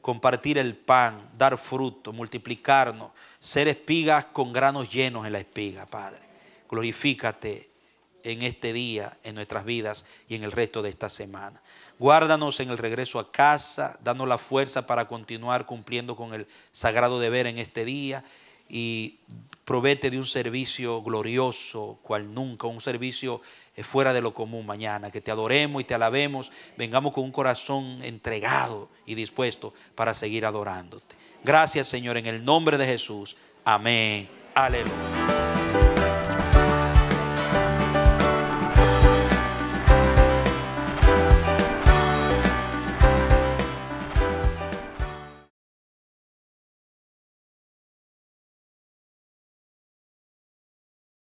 Compartir el pan, dar fruto, multiplicarnos, ser espigas con granos llenos en la espiga, Padre. Glorifícate en este día, en nuestras vidas y en el resto de esta semana. Guárdanos en el regreso a casa, danos la fuerza para continuar cumpliendo con el sagrado deber en este día y provete de un servicio glorioso, cual nunca, un servicio eh, fuera de lo común mañana, que te adoremos y te alabemos, vengamos con un corazón entregado y dispuesto para seguir adorándote. Gracias Señor, en el nombre de Jesús. Amén. Aleluya.